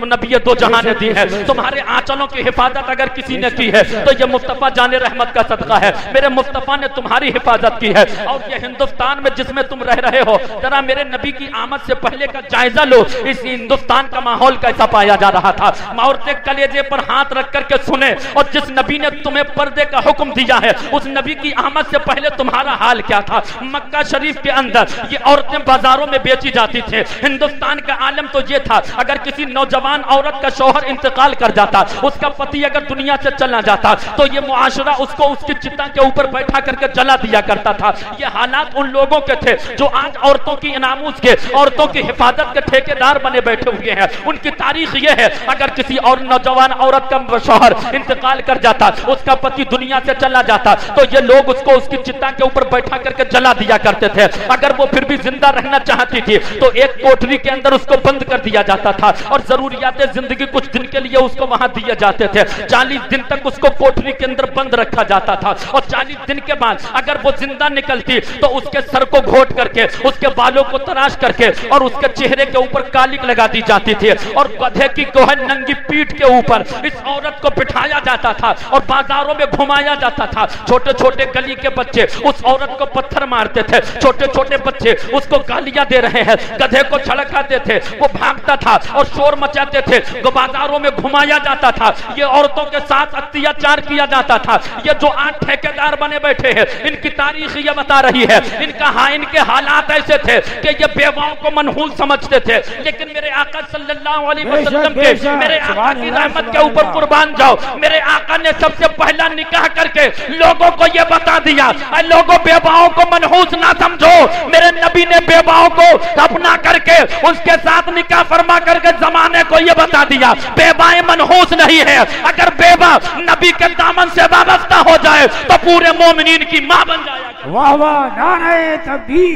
नबी दो जहाँ ने दी है। तुम्हारे आंचलों की हिफाजत अगर किसी ने की है तो ये मुस्तफ़ा जाने रहमत का सदका है। मेरे मुस्तफ़ा ने तुम्हारी हिफाजत की है। और ये हिंदुस्तान में जिसमें तुम रह रहे हो, जरा मेरे नबी की आमद से पहले का जायजा लो। इस हिंदुस्तान का माहौल कैसा पाया जा रहा था? औरतें कलेजे पर हाथ रख करके सुने, और जिस नबी ने तुम्हें पर्दे का हुक्म दिया है, उस नबी की आमद से पहले तुम्हारा हाल क्या था? मक्का शरीफ के अंदर ये औरतें बाजारों में बेची जाती थी। हिंदुस्तान का आलम तो ये था, अगर किसी नौजवान औरत का शोहर इंतकाल कर जाता, उसका पति अगर दुनिया से चला जाता तो ये मुआशरा उसको उसकी चिता के ऊपर बैठा करके जला दिया करता था। ये हालात उन लोगों के थे जो आज औरतों की इनामूस के, औरतों की हिफाजत के ठेकेदार बने बैठे हुए हैं। उनकी तारीख ये है, अगर किसी और नौजवान औरत का शोहर इंतकाल कर जाता, उसका पति दुनिया से चला जाता तो ये लोग उसको उसकी चिता के ऊपर बैठा करके जला दिया करते थे। अगर वो फिर भी ज़िंदा रहना चाहती थी तो एक कोठरी के अंदर उसको बंद कर दिया जाता था और जरूरियात ज़िंदगी कुछ दिन के लिए उसको वहाँ दिए जाते थे। चालीस दिन तक उसको कोठरी के अंदर बंद रखा जाता था और चालीस दिन के बाद अगर वो ज़िंदा निकलती तो उसके सर को घोट करके, उसके बालों को तराश करके और उसके चेहरे के ऊपर कालिक लगा दी जाती थी और गधे की कोहन नंगी पीठ के ऊपर इस औरत को बिठाया जाता था और बाजारों में घुमाया जाता था। छोटे छोटे गली के बच्चे उस औरत को पत्थर मारते थे। छोटे छोटे बच्चे उसको गालियाँ दे रहे हैं। गधे को छड़काते थे वो भागता था और शोर मचाते थे। वो बाजारों में घुमाया जाता था। ये औरतों के साथ अत्याचार किया जाता था। ये जो आठ ठेकेदार बने बैठे हैं इनकी तारीख ये बता रही है। इनका हाँ इनके हालात ऐसे थे कि ये बेवाओं को मनहूस समझते थे। लेकिन मेरे आका सल्लल्लाहु अलैहि वसल्लम के मेरे आका की रहमत के ऊपर कुर्बान जाओ। मेरे आका ने सबसे पहला निकाह करके लोगों को ये बता दिया लोगों बेवाओं को मनहूस ना समझो। मेरे नबी ने बेवाओं को अपना करके उसके साथ निकाह फरमा करके जमाने को ये बता दिया, बेबाएँ मनहूस नहीं है। अगर बेबा नबी के दामन से वाबस्ता हो जाए तो पूरे मोमिन की माँ बन जाए वाह वाह, नारे तबी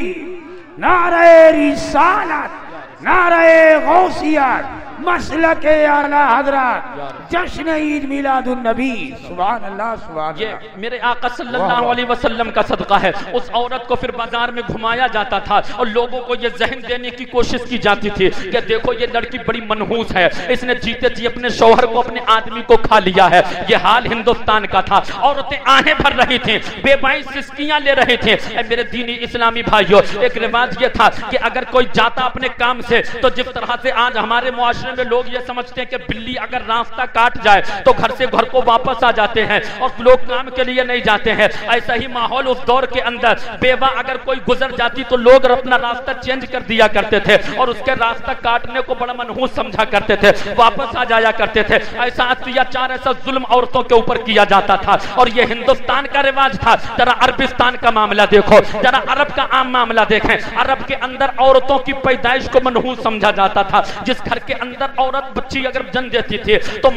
नारे रिसालत, नारे गौसियत मसल के आला हज़रत जश्न ईद मिलादुन नबी सुभान अल्लाह सुभान ये मेरे आका सल्लल्लाहु अलैहि वसल्लम का सदका है। उस औरत को फिर बाज़ार में घुमाया जाता था और लोगों को ये जहन देने की कोशिश की जाती थी कि देखो ये लड़की बड़ी मनहूस है। इसने जीते जी अपने शौहर को अपने आदमी को खा लिया है। ये हाल हिंदुस्तान का था। औरतें आहें भर रही थी बेबाई सिस्कियाँ ले रहे थे। मेरे दीनी इस्लामी भाइयों एक रिवाज ये था कि अगर कोई जाता अपने काम से तो जिस तरह से आज हमारे मुआशरे में लोग ये समझते हैं कि बिल्ली अगर रास्ता काट जाए तो घर से घर को वापस आ जाते हैं और लोग काम के लिए नहीं जाते हैं। ऐसा ही माहौल उस दौर के अंदर, बेवा अगर कोई गुजर जाती तो लोग अपना रास्ता चेंज कर दिया करते थे और उसके रास्ता काटने को बड़ा मनहूस समझा करते थे, वापस आ जाया करते थे। ऐसा अत्याचार, ऐसा जुल्म औरतों के ऊपर किया जाता था और ये हिंदुस्तान का रिवाज था। जरा अरबिस्तान का मामला देखो, जरा अरब का आम मामला देखें। अरब के अंदर औरतों की पैदाइश को मनहूस समझा जाता था, जिस घर के अंदर औरत बच्ची अगर जन्म देती थी तो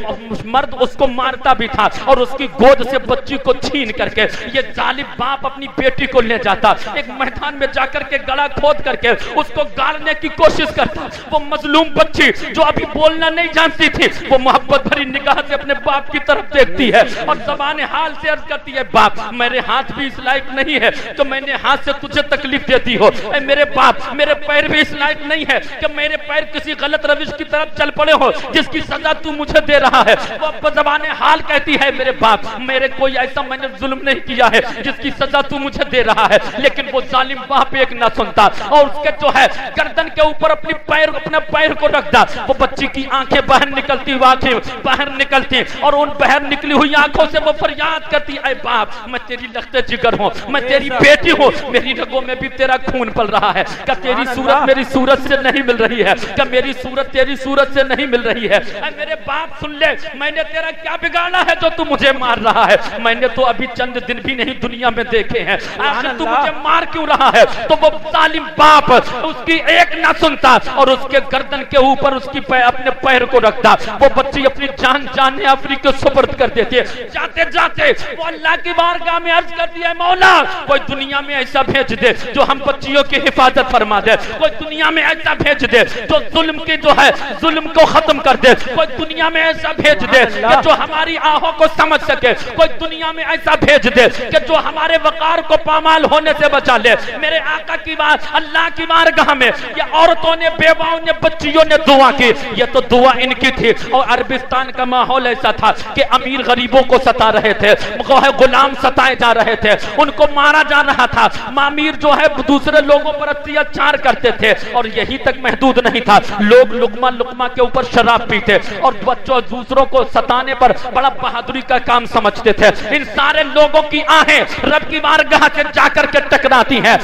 मर्द उसको मारता भी था और उसकी गोद से बच्ची को छीन करके ये जालिम बाप अपनी बेटी को ले जाता। एक मैदान में जाकर के गला खोद करके उसको गाड़ने की कोशिश करता। वो मजलूम बच्ची जो अभी बोलना नहीं जानती थी, वो मोहब्बत भरी निगाह से अपने बाप की तरफ़ देखती है और जबान हाल से अर्ज़ करती है, बाप, मेरे हाथ भी इस लायक नहीं है तो मैंने हाथ से तुझे तकलीफ़ देती हो। मेरे बाप, मेरे पैर भी इस लायक नहीं है कि मेरे पैर किसी गलत रविश की तरफ़ चल पड़े हो जिसकी सजा तू मुझे दे रहा है वो जबान हाल कहती है मेरे बाप। मेरे कोई ऐसा मैंने जुल्म नहीं किया है जिसकी सजा तू मुझे दे रहा है लेकिन वो जालिम बाप एक ना सुनता और उसके जो है गर्दन के ऊपर अपनी पैर अपने पैर को रखता वो बच्ची की आँखें बाहर निकलती हुई आँखें बाहर निकलती और उन बाहर निकली हुई आँखों से वो फरियाद करती है बाप मैं तेरी लखते जिगर हूँ मैं तेरी बेटी हूँ मेरी रगों में भी तेरा खून पल रहा है क्या तेरी सूरत मेरी सूरत से नहीं मिल रही है क्या मेरी सूरत तेरी सूरत से नहीं मिल रही है। मेरे बाप सुन ले मैंने तेरा क्या बिगाड़ा है जो तू मुझे मार रहा है? मैंने तो अभी चंद दिन भी नहीं दुनिया में देखे हैं। आखिर तू मुझे मार क्यों रहा है? तो वो जालिम बाप उसकी एक ना सुनता और उसके गर्दन के ऊपर उसकी पै, अपने पैर को रखता। वो बच्ची अपनी जान जाने अफरी को सुपर्द कर देते जाते जाते वो अल्लाह की बारगाह में अर्ज़ कर दिया मौला कोई दुनिया में ऐसा भेज दे जो हम बच्चियों की हिफाजत फरमा दे। कोई दुनिया में ऐसा भेज दे जो जुल्म की जो है जुल्म को खत्म कर दे। कोई दुनिया में ऐसा भेज दे कि जो हमारी आहों को समझ सके। कोई दुनिया में ऐसा भेज दे कि जो हमारे वकार को पामाल होने से बचा ले। मेरे आका की बात अल्लाह की बारगाह में ये औरतों ने बेवाओं ने बच्चियों ने दुआ की। ये तो दुआ इनकी थी। और अरबिस्तान का माहौल ऐसा था कि अमीर गरीबों को सता रहे थे। गुलाम सताए जा रहे थे। उनको मारा जा रहा था। मामीर जो है दूसरे लोगों पर अत्याचार करते थे। और यही तक महदूद नहीं था। लोग लुकमा लुकमा के ऊपर शराब पीते और बच्चों दूसरों को सताने पर बड़ा बहादुरी का काम समझते थे। इन सारे लोगों की आहें रब की बारगाह से जाकर के टकराती हैं।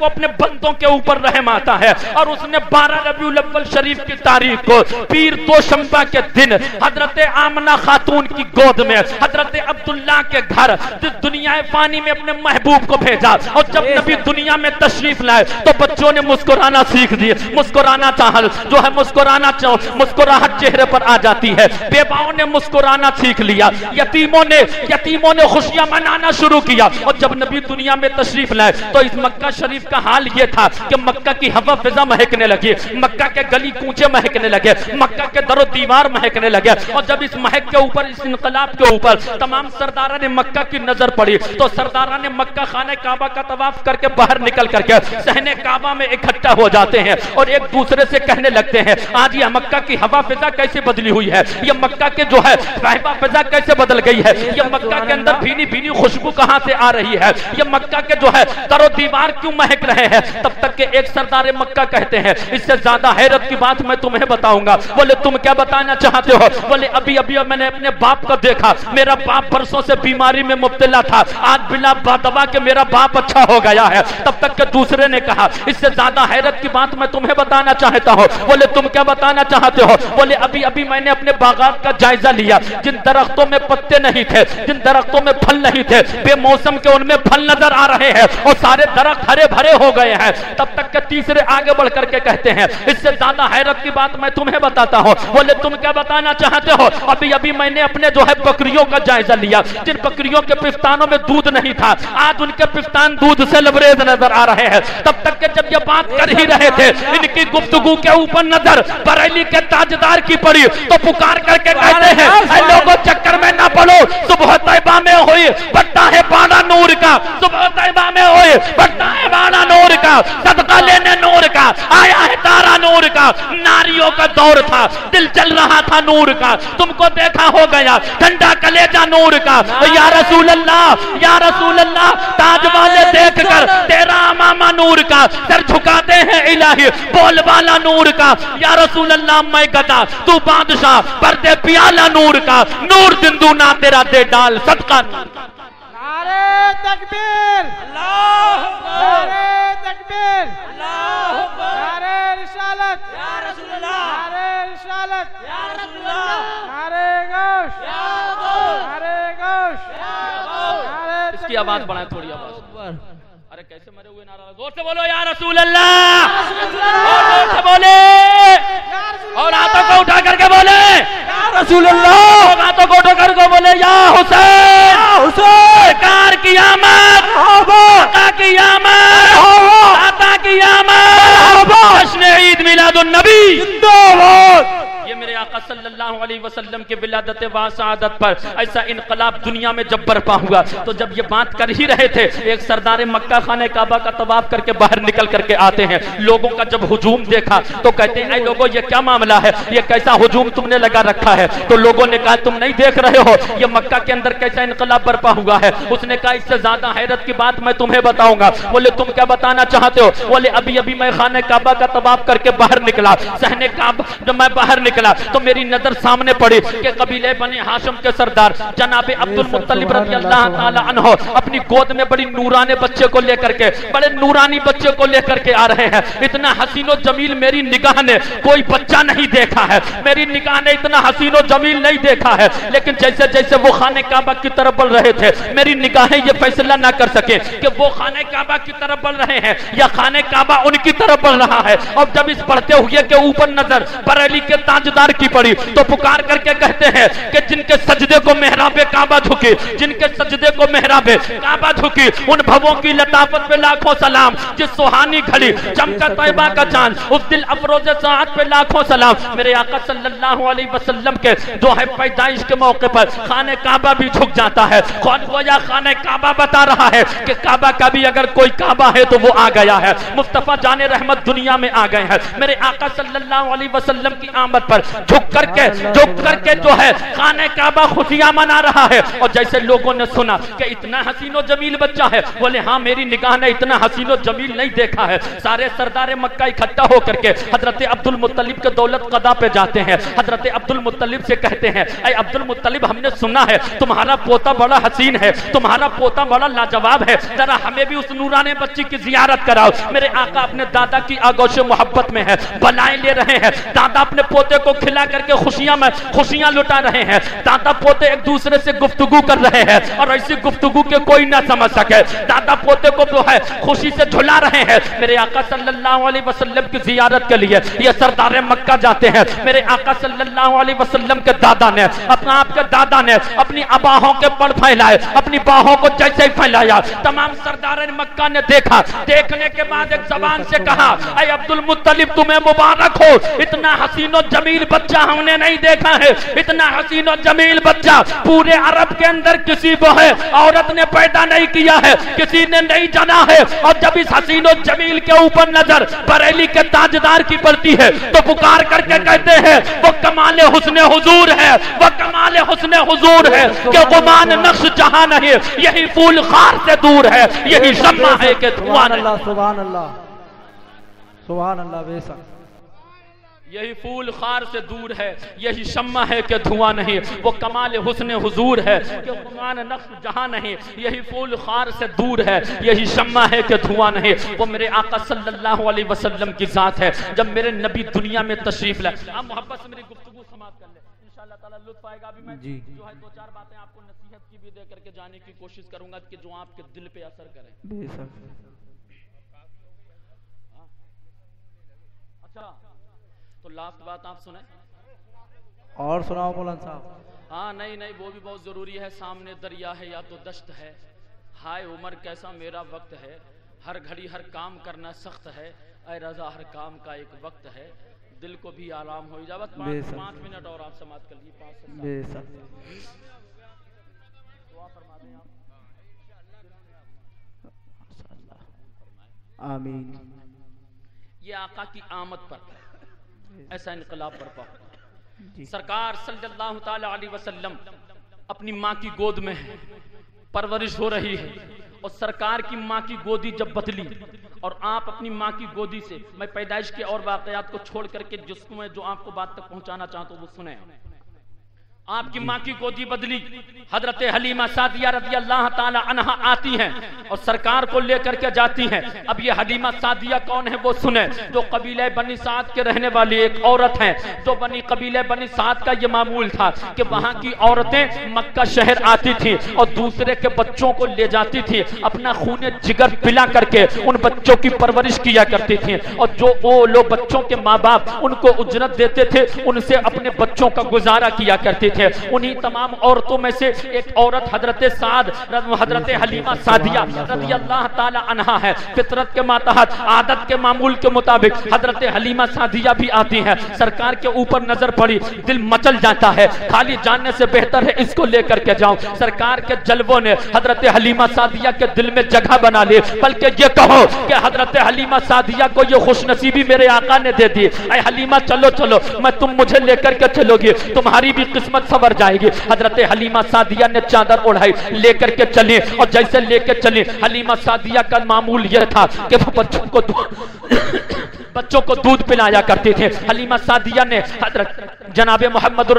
को अपने बंदों के ऊपर रहम आता है। और उसने बारह रबी अव्वल शरीफ की तारीख को पीर दो शंबा के दिन हज़रत आमना खातून की गोद में हज़रत अब्दुल्ला के घर दुनिया पानी में अपने महबूब को भेजा। और जब नबी दुनिया में तशरीफ़ लाए तो बच्चों ने मुस्कुराना सीख दिए। मुस्कुराना चाह जो है मुस्कुराना मुस्कुराहट चेहरे पर आ जाती है। बेबाओं ने मुस्कुराना सीख लिया। यतीमों ने यतीमों ने खुशियाँ मनाना शुरू किया। और जब नबी दुनिया में तशरीफ़ लाए तो इस मक्का शरीफ का हाल ये था कि मक्का की हवा फिजा महकने लगी, मक्का के गली कूचे महकने लगे, मक्का के दरो दीवार महकने लगे। और जब इस महक के ऊपर, इस इनकलाब के ऊपर तमाम सरदारा ने मक्का की नज़र पड़ी तो सरदारा ने मक्का खाने काबा का तवाफ करके बाहर निकल करके सहने काबा में इकट्ठा हो जाते हैं और एक दूसरे से कहने लगते हैं, आज यह मक्का की हवा फिजा कैसे बदली हुई है? यह मक्का के जो है हवा फिजा कैसे बदल गई है? यह मक्का के अंदर भीनी भीनी खुशबू कहाँ से आ रही है? यह मक्का के जो है तरो दीवार क्यों महक रहे हैं, तब तक के एक सरदार मक्का कहते हैं, इससे ज़्यादा हैरत की बात मैं तुम्हें बताऊँगा। बोले, तुम क्या बताना चाहते हो? बोले, अभी अभी मैंने अपने बाप को देखा, मेरा बाप बरसों से बीमारी में मुब्तला था, आज बिना दवा के मेरा बाप अच्छा हो गया है। तब तक के दूसरे ने कहा, इससे ज़्यादा हैरत की बात मैं तुम्हें बताना चाहता हूँ। बोले, तुम क्या बताना चाहते हो? बोले, अभी अभी मैंने अपने बागात का जायजा लिया, जिन दरख्तों में पत्ते नहीं थे, जिन दरख्तों में फल नहीं थे, बेमौसम के उनमें फल नज़र आ रहे हैं, और सारे दरख्त हरे भरे हो गए हैं। तब तक के तीसरे आगे बढ़ करके कहते हैं, इससे ज़्यादा हैरत की बात मैं तुम्हें बताता हूँ। बोले, तुम क्या बताना चाहते हो? अभी अभी मैंने अपने जो है बकरियों का जायजा लिया, जिन बकरियों के पिस्तानों में दूध नहीं था, आज उनके पिस्तान दूध से लबरेज नज़र आ रहे हैं। तब तक के जब ये बात कर ही रहे थे, इनकी गुफ्तगु के ऊपर नज़र, बरेली के ताजदार की पड़ी तो पुकार करके कहते हैं लोगों, चक्कर में ना पड़ो। सुबह तैबा में हुई बढ़ता है बाड़ा नूर का। सुबह तैबा में हुई बढ़ता है बाड़ा नूर का, सदका लेने नूर का, आया है तारा नूर का। नारियों का दौर था, दिल चल रहा था नूर का। तुमको देखा हो गया ठंडा कलेजा नूर का। या रसूल अल्लाह या रसूल अल्लाह ताज वाले देख कर तेरा मामा नूर का, सर झुकाते हैं इलाही बोल वाला नूर का। या रसूल अल्लाह मैं गदा, तू बादशाह पर दे पियाला नूर का। नूर दिंदू ना तेरा दे डाल, सदका। तकबीर। अल्लाह नारे तकबीर। अल्लाह नारे रिसालत या रसूल अल्लाह नारे रिसालत या रसूल अल्लाह नारे गौश। या गौश नारे गौश। या गौश नारे इसकी आवाज़ बढ़ाए थोड़ी आवाज़। अरे कैसे मरे हुए नारा ज़ोर से बोलो या रसूल अल्लाह और ज़ोर से बोले! और हाथों को उठा करके बोले! रसूल अल्लाह हाथों को उठा करके बोले या हुसैन! सरकार की आमद! आका की आमद! आका की आमद! जश्न ईद मिलादुन नबी! जिंदाबाद! ये मेरे आका सल्लल्लाहु अलैहि वसल्लम के विलादत वासादत पर ऐसा इनकलाब दुनिया में जब बरपा हुआ तो जब ये बात कर ही रहे थे, एक सरदार मक्का खाने काबा का तवाफ करके बाहर निकल करके आते हैं। लोगों का जब हुजूम देखा तो कहते हैं लोगों, ये क्या मामला है? ये कैसा हुजूम तुमने लगा रखा है? तो लोगों ने कहा, तुम नहीं देख रहे हो, ये मक्का के अंदर कैसा इनकलाब बरपा हुआ है? उसने कहा, इससे ज़्यादा हैरत की बात मैं तुम्हें बताऊँगा। बोले, तुम क्या बताना चाहते हो? बोले अभी अभी मैं खाने काबा का तवाफ करके बाहर निकला। सहने जब मैं बाहर निकला तो मेरी नज़र सामने पड़ी कि कबीले बने हाशम के सरदार, जनाबे अब्दुल मुत्तलिब रज़ी अल्लाह अपनी गोद में बड़ी नूरानी बच्चे को लेकर के, बड़े नूरानी बच्चे को लेकर के आ रहे हैं। इतना हसीनो जमील मेरी निगाह ने कोई बच्चा नहीं देखा है। मेरी निगाह ने इतना हसीनो जमील नहीं देखा है। लेकिन जैसे जैसे वो खाने काबा की तरफ़ बढ़ रहे थे, मेरी निगाहें ये फैसला ना कर सके कि वो खाने काबा की तरफ़ बढ़ रहे हैं या खाने काबा उनकी तरफ़ बढ़ रहा है। और जब इस बढ़ते हुए के ऊपर नज़र, बरेली के ताजदार की पड़ी तो पुकार करके कहते हैं कि जिनके सजदे को मेहराबे काबा झुकी, जिनके सजदे को मेहराबे काबा झुकी, उन भवों की लताफत पे लाखों सलाम, जिस सुहानी घड़ी, चमका तैबा का चाँद, उस दिल अफरोज साहत पे लाखों सलाम, मेरे आका सल्लल्लाहु अलैहि वसल्लम के जो है पैदाइश के मौके पर खाने काबा भी झुक जाता है। कौन गोया खाने काबा बता रहा है कि काबा का भी अगर कोई काबा है तो वो आ गया है। मुस्तफ़ा जाने रहमत दुनिया में आ गए हैं। मेरे आका सल्लल्लाहु अलैहि वसल्लम की आमद पर झुक करके झुक करके जो है, खाने काबा खुशियाँ मना रहा है। और जैसे लोगों ने सुना कि इतना हसीनो जमील बच्चा है, बोले हाँ मेरी निगाह ने इतना हसीनो जमील नहीं देखा है। सारे सरदार मक्का इकट्ठा होकर के हज़रत अब्दुल मुत्तलिब के दौलत कदा पे जाते हैं। हज़रत अब्दुल मुत्तलिब से कहते हैं अरे अब्दुल मुत्तलिब, हमने सुना है, तुम्हारा पोता बड़ा हसीन है, तुम्हारा पोता बड़ा लाजवाब है। जरा हमें भी उस नूरानी बच्ची की जियारत कराओ। मेरे आका अपने दादा की आगोश मोहब्बत में है, बलाएँ ले रहे हैं। दादा अपने पोते को खिला करके खुशियाँ में, खुशियाँ लुटा रहे हैं। दादा पोते एक दूसरे से गुफ्तगु कर रहे हैं और ऐसी गुफ्तगु के कोई ना समझ सके। दादा पोते को जो है, खुशी से झुला रहे हैं। मेरे आका सल्लल्लाहु अलैहि वसल्लम की जियारत के लिए ये सरदार मक्का जाते हैं। मेरे आका सल्लल्लाहु अलैहि वसल्लम के दादा ने, अपना आपके दादा ने अपनी अबाहों के पड़ फैलाए, अपनी बाहों को जैसे ही फैलाया। तमाम सरदार मक्का ने देखा। देखने के बाद एक जबान से कहा अब्दुल मुत्तलिब, तुम्हें मुबारक हो। इतना हसीनो जमील बच्चा हमने नहीं देखा है। इतना हसीनो जमील बच्चा पूरे अरब के अंदर किसी को है औरत ने पैदा नहीं किया है किसी ने नहीं जाना है। और जब इस हसीनो जमील के ऊपर नज़र बरेली के ताजदार की पड़ती है तो पुकार करके कहते हैं वो कमाल हुस्न हुजूर है वो कमाल हुस्न हुजूर है कि गुमान नक्श जहाँ नहीं यही फूल खार से दूर है यही शम्मा है कि नहीं अल्लाह सुभान अल्लाह। सुभान अल्लाह बेशक। यही फूल खार से दूर है यही शम्मा है कि धुआँ नहीं वो कमाल हुस्न हुजूर है कि गुमान नक्श जहाँ नहीं यही फूल खार से दूर है यही शम्मा है कि धुआँ नहीं वो मेरे आका सल्लल्लाहु अलैहि वसल्लम की जात है जब मेरे नबी दुनिया में तशरीफ़ लाए। आप मोहब्बत से मेरी गुफ्तगू समाप्त कर ले। इंशाल्लाह लुत्फ आएगा अभी मैं जी। जो है दो चार बातें आपको नसीहत की भी दे करके जाने की कोशिश करूँगा कि जो आपके दिल पे असर करें। बेशक अच्छा तो लास्ट बात आप सुने। और सुनाओ मौलान साहब। हाँ नहीं नहीं वो भी बहुत ज़रूरी है। सामने दरिया है या तो दश्त है। हाय उम्र कैसा मेरा वक्त है? हर घड़ी हर काम करना सख्त है। ऐ रजा हर काम का एक वक्त है। दिल को भी आराम हो जाए। बस पाँच पाँच मिनट और आप समाप्त कर लीजिए पाँच आमीन। ये आका की आमद पर ऐसा इनकलाब बरपा। होगा सरकार सल्लल्लाहु अलैहि वसल्लम अपनी माँ की गोद में है परवरिश हो रही है और सरकार की माँ की गोदी जब बदली और आप अपनी माँ की गोदी से मैं पैदाइश के और वाकयात को छोड़ करके जिसको मैं जो आपको बात तक पहुंचाना चाहता हूँ वो सुने। आपकी माँ की गोदी बदली। हज़रत हलीमा सादिया रज़ी अल्लाह अनहा आती हैं और सरकार को लेकर के जाती हैं। अब ये हलीमा सादिया कौन है वो सुने। जो कबीले बनी साद के रहने वाली एक औरत है। जो बनी कबीले बनी साद का ये मामूल था कि वहाँ की औरतें मक्का शहर आती थी और दूसरे के बच्चों को ले जाती थी। अपना खून जिगर पिला करके उन बच्चों की परवरिश किया करती थी। और जो वो लोग बच्चों के माँ बाप उनको उजरत देते थे, उनसे अपने बच्चों का गुजारा किया करती थे। उन्हीं तमाम औरतों में से एक औरत हज़रत साद, हज़रत हलीमा सादिया रज़ी अल्लाह ताला है। फितरत के मातहत, आदत के मामूल के मुताबिक हज़रत हलीमा सादिया भी आती है। सरकार के ऊपर नज़र पड़ी, दिल मचल जाता है। खाली जानने से बेहतर है इसको लेकर के जाऊँ। सरकार के जलवों ने हज़रत हलीमा सादिया के दिल में जगह बना ली। बल्कि ये कहो कि हज़रत हलीमा सादिया को ये खुशनसीबी मेरे आका ने दे दी। अरे हलीमा, चलो चलो, मैं तुम मुझे लेकर के चलोगी। तुम्हारी भी किस्मत सवर जाएगी। हज़रत हलीमा सादिया ने चादर ओढ़ाई, लेकर के चले और जैसे लेकर चले, हलीमा सादिया का मामूल यह था कि वो बच्चों को बच्चों को दूध पिलाया करते थे। हलीमा सादिया ने हज़रत जनाबे मोहम्मद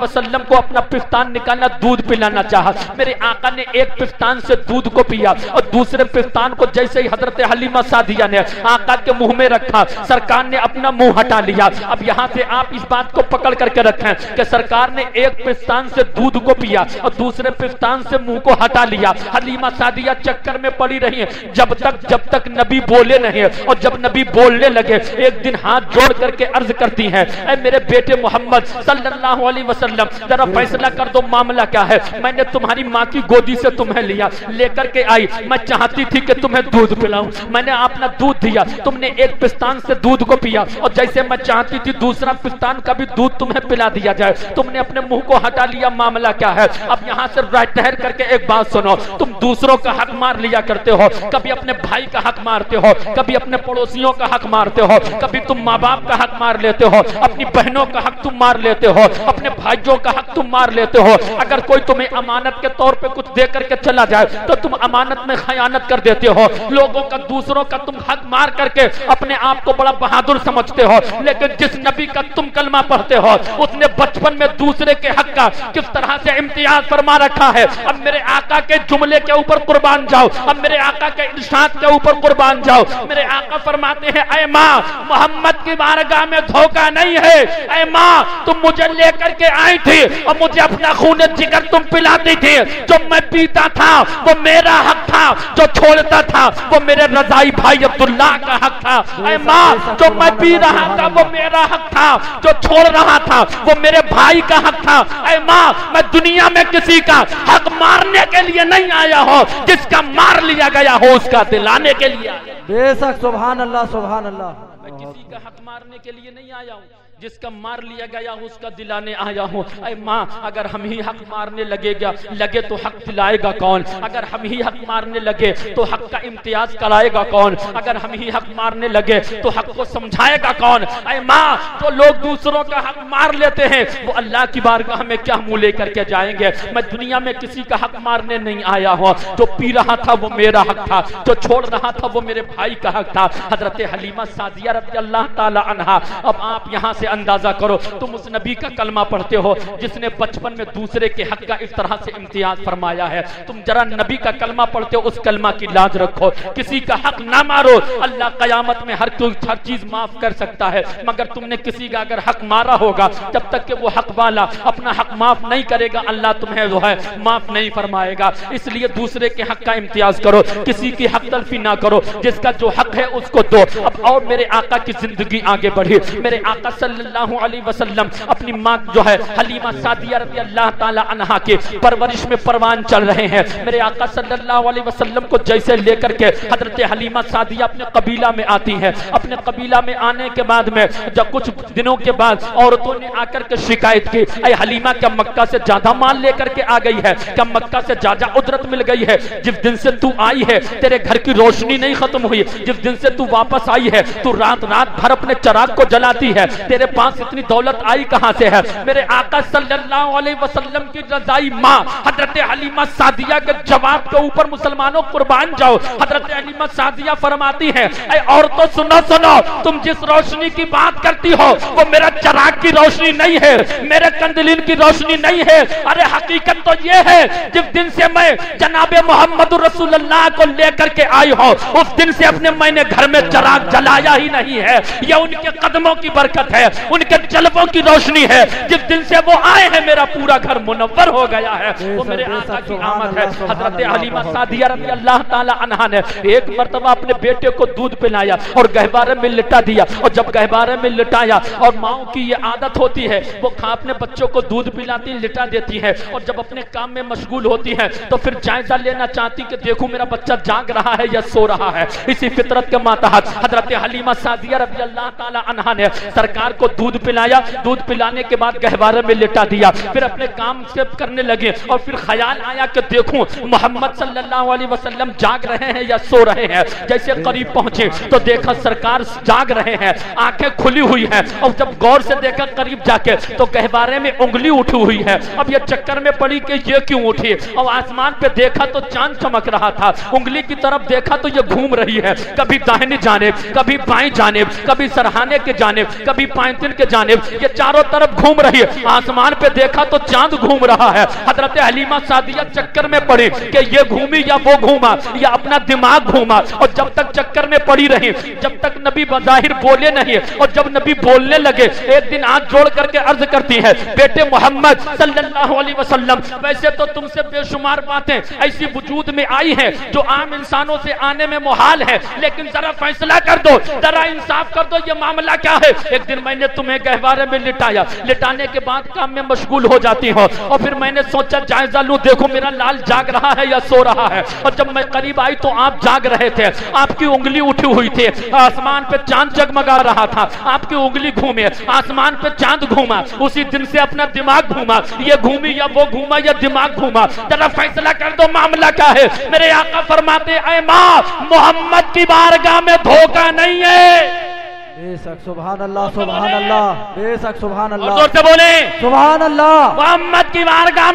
वसल्लम को अपना पिफ्तान निकालना, दूध पिलाना चाहा। मेरे आका ने एक पिफ्तान से दूध को पिया और दूसरे पिफ्तान को जैसे ही हज़रत हलीमा सादिया ने आका के मुँह में रखा, सरकार ने अपना मुँह हटा लिया। अब यहाँ से आप इस बात को पकड़ करके रखें कि सरकार ने एक पिफ्तान से दूध को पिया और दूसरे पिफ्तान से मुँह को हटा लिया। हलीमा सादिया चक्कर में पड़ी रही है। जब तक जब तक नबी बोले नहीं और जब नबी बोलने लगे, एक दिन हाथ जोड़ करके अर्ज़ करती हैं ऐ मेरे बेटे मोहम्मद सल्लल्लाहु अलैहि वसल्लम, जरा फैसला कर दो, मामला क्या है? मैंने तुम्हारी माँ की गोदी से तुम्हें लिया, लेकर के आई। मैं चाहती थी कि तुम्हें दूध पिलाऊं। मैंने अपना दूध दिया, तुमने एक पिस्तान से दूध को पिया, और जैसे मैं चाहती थी दूसरा पिस्तान का भी दूध तुम्हें पिला दिया जाए, तुमने अपने मुँह को हटा लिया, मामला क्या है? अब यहाँ से ठहर करके एक बात सुनो, तुम दूसरों का हक मार लिया करते हो, कभी अपने भाई का हक मारते हो, कभी अपने पड़ोसियों का हक मारते हो, कभी तुम माँ बाप का हक मार लेते हो अपनी बहनों का हक तुम मार लेते हो, अपने भाइयों का हक तुम मार लेते हो। अगर कोई तुम्हें अमानत के तौर पे कुछ दे करके चला जाए तो तुम अमानत में खयानत कर देते हो। लोगों का, दूसरों का तुम हक मार करके अपने आप को बड़ा बहादुर समझते हो। लेकिन जिस नबी का तुम कलमा पढ़ते हो, उसने बचपन में दूसरे के हक का किस तरह से इम्तियाज़ फरमा रखा है? अब मेरे आका के जुमले के ऊपर कुर्बान जाओ। अब मेरे आका के इर्शाद के ऊपर कुर्बान जाओ। मेरे आका फरमाते हैं अय माँ, मोहम्मद की बारगाह में धोखा नहीं है। अय माँ तुम मुझे लेकर के आई थी और मुझे अपना खून जिगर तुम पिलाती थी। जो मैं पीता था वो मेरा हक था जो छोड़ता था वो मेरे रजाई भाई अब्दुल्ला का हक था। अय माँ जो मैं पी रहा था वो मेरा हक था। जो छोड़ रहा था वो मेरे भाई का हक था। अय माँ मैं दुनिया में किसी का हक मारने के लिए नहीं आया हो जिसका मार लिया गया हो उसका दिलाने के लिए। बेशक सुबहान अल्लाह सुबहान अल्लाह। मैं किसी का हक मारने के लिए नहीं आया हूँ। जिसका मार लिया गया उसका दिलाने आया हूँ। अरे माँ, अगर हम ही हक मारने लगेगा लगे तो हक दिलाएगा कौन? अगर हम ही हक मारने लगे तो हक का इम्तियाज़ कराएगा कौन? अगर हम ही हक मारने लगे तो हक को समझाएगा कौन? अरे माँ, जो लोग दूसरों का हक मार लेते हैं, वो अल्लाह की बारगाह में क्या मुँह लेकर के जाएँगे? मैं दुनिया में किसी का हक मारने नहीं आया हूँ। जो पी रहा था, वो मेरा हक था। जो छोड़ रहा था, वो मेरे भाई का हक था। हज़रत हलीमा सादिया रबी अल्लाह ताला अब आप यहाँ से अंदाज़ा करो, तुम उस नबी का कलमा पढ़ते हो, जिसने बचपन में दूसरे के हक का इस तरह से इम्तियाज़ फरमाया है। तुम जरा नबी का कलमा पढ़ते हो, उस कलमा की लाज रखो। किसी का हक ना मारो, अल्लाह कयामत में हर हर चीज़ माफ़ कर सकता है। मगर तुमने किसी का अगर हक मारा होगा, जब तक कि वो हक वाला अपना हक माफ़ नहीं करेगा, अल्लाह तुम्हें जो है माफ़ नहीं फरमाएगा। इसलिए दूसरे के हक का इम्तियाज़ करो, किसी की हक तलफी ना करो, जिसका जो हक है उसको दो। अब और मेरे आका की ज़िंदगी आगे बढ़ी, मेरे आका सल्लल्लाहु अलैहि वसल्लम, अपनी माँ जो है, हलीमा सादिया रज़ी अल्लाह ताला के परवरिश में परवान चल रहे हैं। मेरे आका सल्लल्लाहु अलैहि वसल्लम को जैसे लेकर के हज़रत हलीमा सादिया अपने कबीला में आती है। अपने कबीला में आने के बाद में, जब कुछ दिनों के बाद औरतों ने आकर के शिकायत की, अरे हलीमा, क्या मक्का से ज़्यादा माल लेकर के आ गई है? क्या मक्का से ज़्यादा उजरत मिल गई है? जिस दिन से तू आई है, तेरे घर की रोशनी नहीं खत्म हुई। जिस दिन से तू वापस आई है, तू रात रात भर अपने चराग को जलाती है। तेरे पास इतनी दौलत आई कहाँ से है? मेरे आका सल्लल्लाहु अलैहि वसल्लम की रजाई माँ, हज़रत हलीमा सादिया के जवाब के ऊपर मुसलमानों कुर्बान जाओ। हज़रत हलीमा सादिया फरमाती है औरतों, सुनो सुनो, तुम जिस रोशनी की बात करती हो, वो मेरा चराग की रोशनी नहीं है, मेरे कंदलीन की रोशनी नहीं है। अरे हकीकत तो ये है, जिस दिन से मैं जनाब मोहम्मद रसूलुल्लाह को लेकर के आई हो, उस दिन से अपने मैंने घर में चराग जलाया ही नहीं है। यह उनके कदमों की बरकत है। उनके जलबों की रोशनी है। जिस दिन से वो आए हैं मेरा पूरा घर मुनव्वर हो गया है। वो मेरे आका की आमद है। हज़रत हलीमा सादिया रज़ी अल्लाह ताला अनहा ने एक मर्तबा अपने बेटे को दूध पिलाया और गहबारे में लिटा दिया। और जब गहबारे में लिटाया और माओ की ये आदत होती है वो खा अपने बच्चों को दूध पिलाती लिटा देती है। और जब अपने काम में मशगूल होती है तो फिर जायजा लेना चाहती कि देखो मेरा बच्चा जाग रहा है या सो रहा है। इसी फितरत के मातहत हज़रत हलीमा सादिया रबी अल्लाह ताला अनहा ने सरकार को दूध पिलाया। दूध पिलाने के बाद गहबारे में लिटा दिया। फिर अपने काम से करने लगे और फिर ख्याल आया कि देखूँ, मोहम्मद सल्लल्लाहु अलैहि वसल्लम जाग रहे हैं या सो रहे हैं। जैसे करीब पहुँचे तो देखा सरकार जाग रहे हैं। आँखें खुली हुई हैं और जब गौर से देखा करीब जाके तो गहबारे में उंगली उठी हुई है। अब ये चक्कर में पड़ी कि ये क्यों उठी? और आसमान पे देखा तो चाँद चमक रहा था। उंगली की तरफ़ देखा तो ये घूम रही है। कभी दाहिनी जाने कभी बाएँ जानेब, कभी सरहाने के जाने कभी पैंतीन के जानेब, ये चारों तरफ़ घूम रही है। आसमान पे देखा तो चाँद घूम रहा है। हज़रत हलीमा सादिया चक्कर में पड़ी कि ये घूमी या वो घूमा, या अपना दिमाग घूमा। और जब तक चक्कर में पड़ी रही, जब तक नबी बजाहिर बोले नहीं, और जब नबी बोलने लगे, एक दिन हाथ जोड़ करके अर्ज़ करती है, बेटे मोहम्मद सल्लल्लाहु अलैहि वसल्लम, वैसे तो तुमसे बेशुमार बातें ऐसी वजूद में आई हैं, जो आम इंसानों से आने में मुहाल है। लेकिन जरा फैसला कर दो, जरा इंसाफ कर दो, ये मामला क्या है? एक दिन मैंने मैंने तुम्हें गहवारे में लिटाया। लिटाने के बाद काम में मशगूल हो जाती हो। और फिर मैंने सोचा, जायजा लू, देखो मेरा लाल जाग रहा है या सो रहा है। और जब मैं करीब आई तो आप जाग रहे थे। आपकी उंगली उठी हुई थी। आसमान पे चाँद जगमगा रहा था। आपकी उंगली घूमे। आसमान पे चाँद घूमा। उसी दिन से अपना दिमाग घूमा। ये घूमी या वो घूमा या दिमाग घूमा। जरा फैसला कर दो, मामला क्या है? मेरे आका फरमाते माँ, मोहम्मद की बारगाह में धोखा नहीं है। बेशक सुभान अल्लाह सुभान अल्लाह बेशक सुभान अल्लाह ज़ोर से बोले। सुभान अल्लाह मोहम्मद की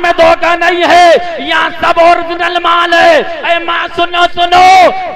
में धोखा नहीं है यहाँ सब ओरिजिनल माल है। ऐ माँ सुनो सुनो।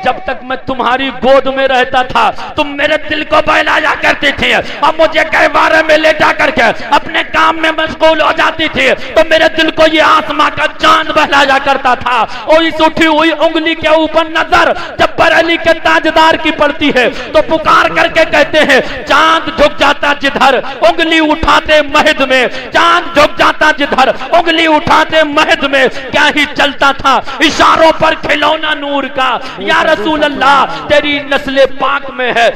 जब तक मैं तुम्हारी गोद में रहता था तुम मेरे दिल को बहलाया करती थी अब मुझे गहवारे में ले जा करके अपने काम में मशगूल हो जाती थी तो मेरे दिल को ये आसमां का चाँद बहलाया करता था। और इस उठी हुई उंगली के ऊपर नज़र जब बरेली के ताजदार की पड़ती है तो पुकार करके कहते हैं चाँद झुक जाता जिधर, उंगली उठाते महद में। चाँद झुक जाता जिधर, उंगली उठाते महद में। क्या ही चलता था इशारों पर खिलौना नूर का। या रसूल अल्लाह तेरी नस्ल पाक में है।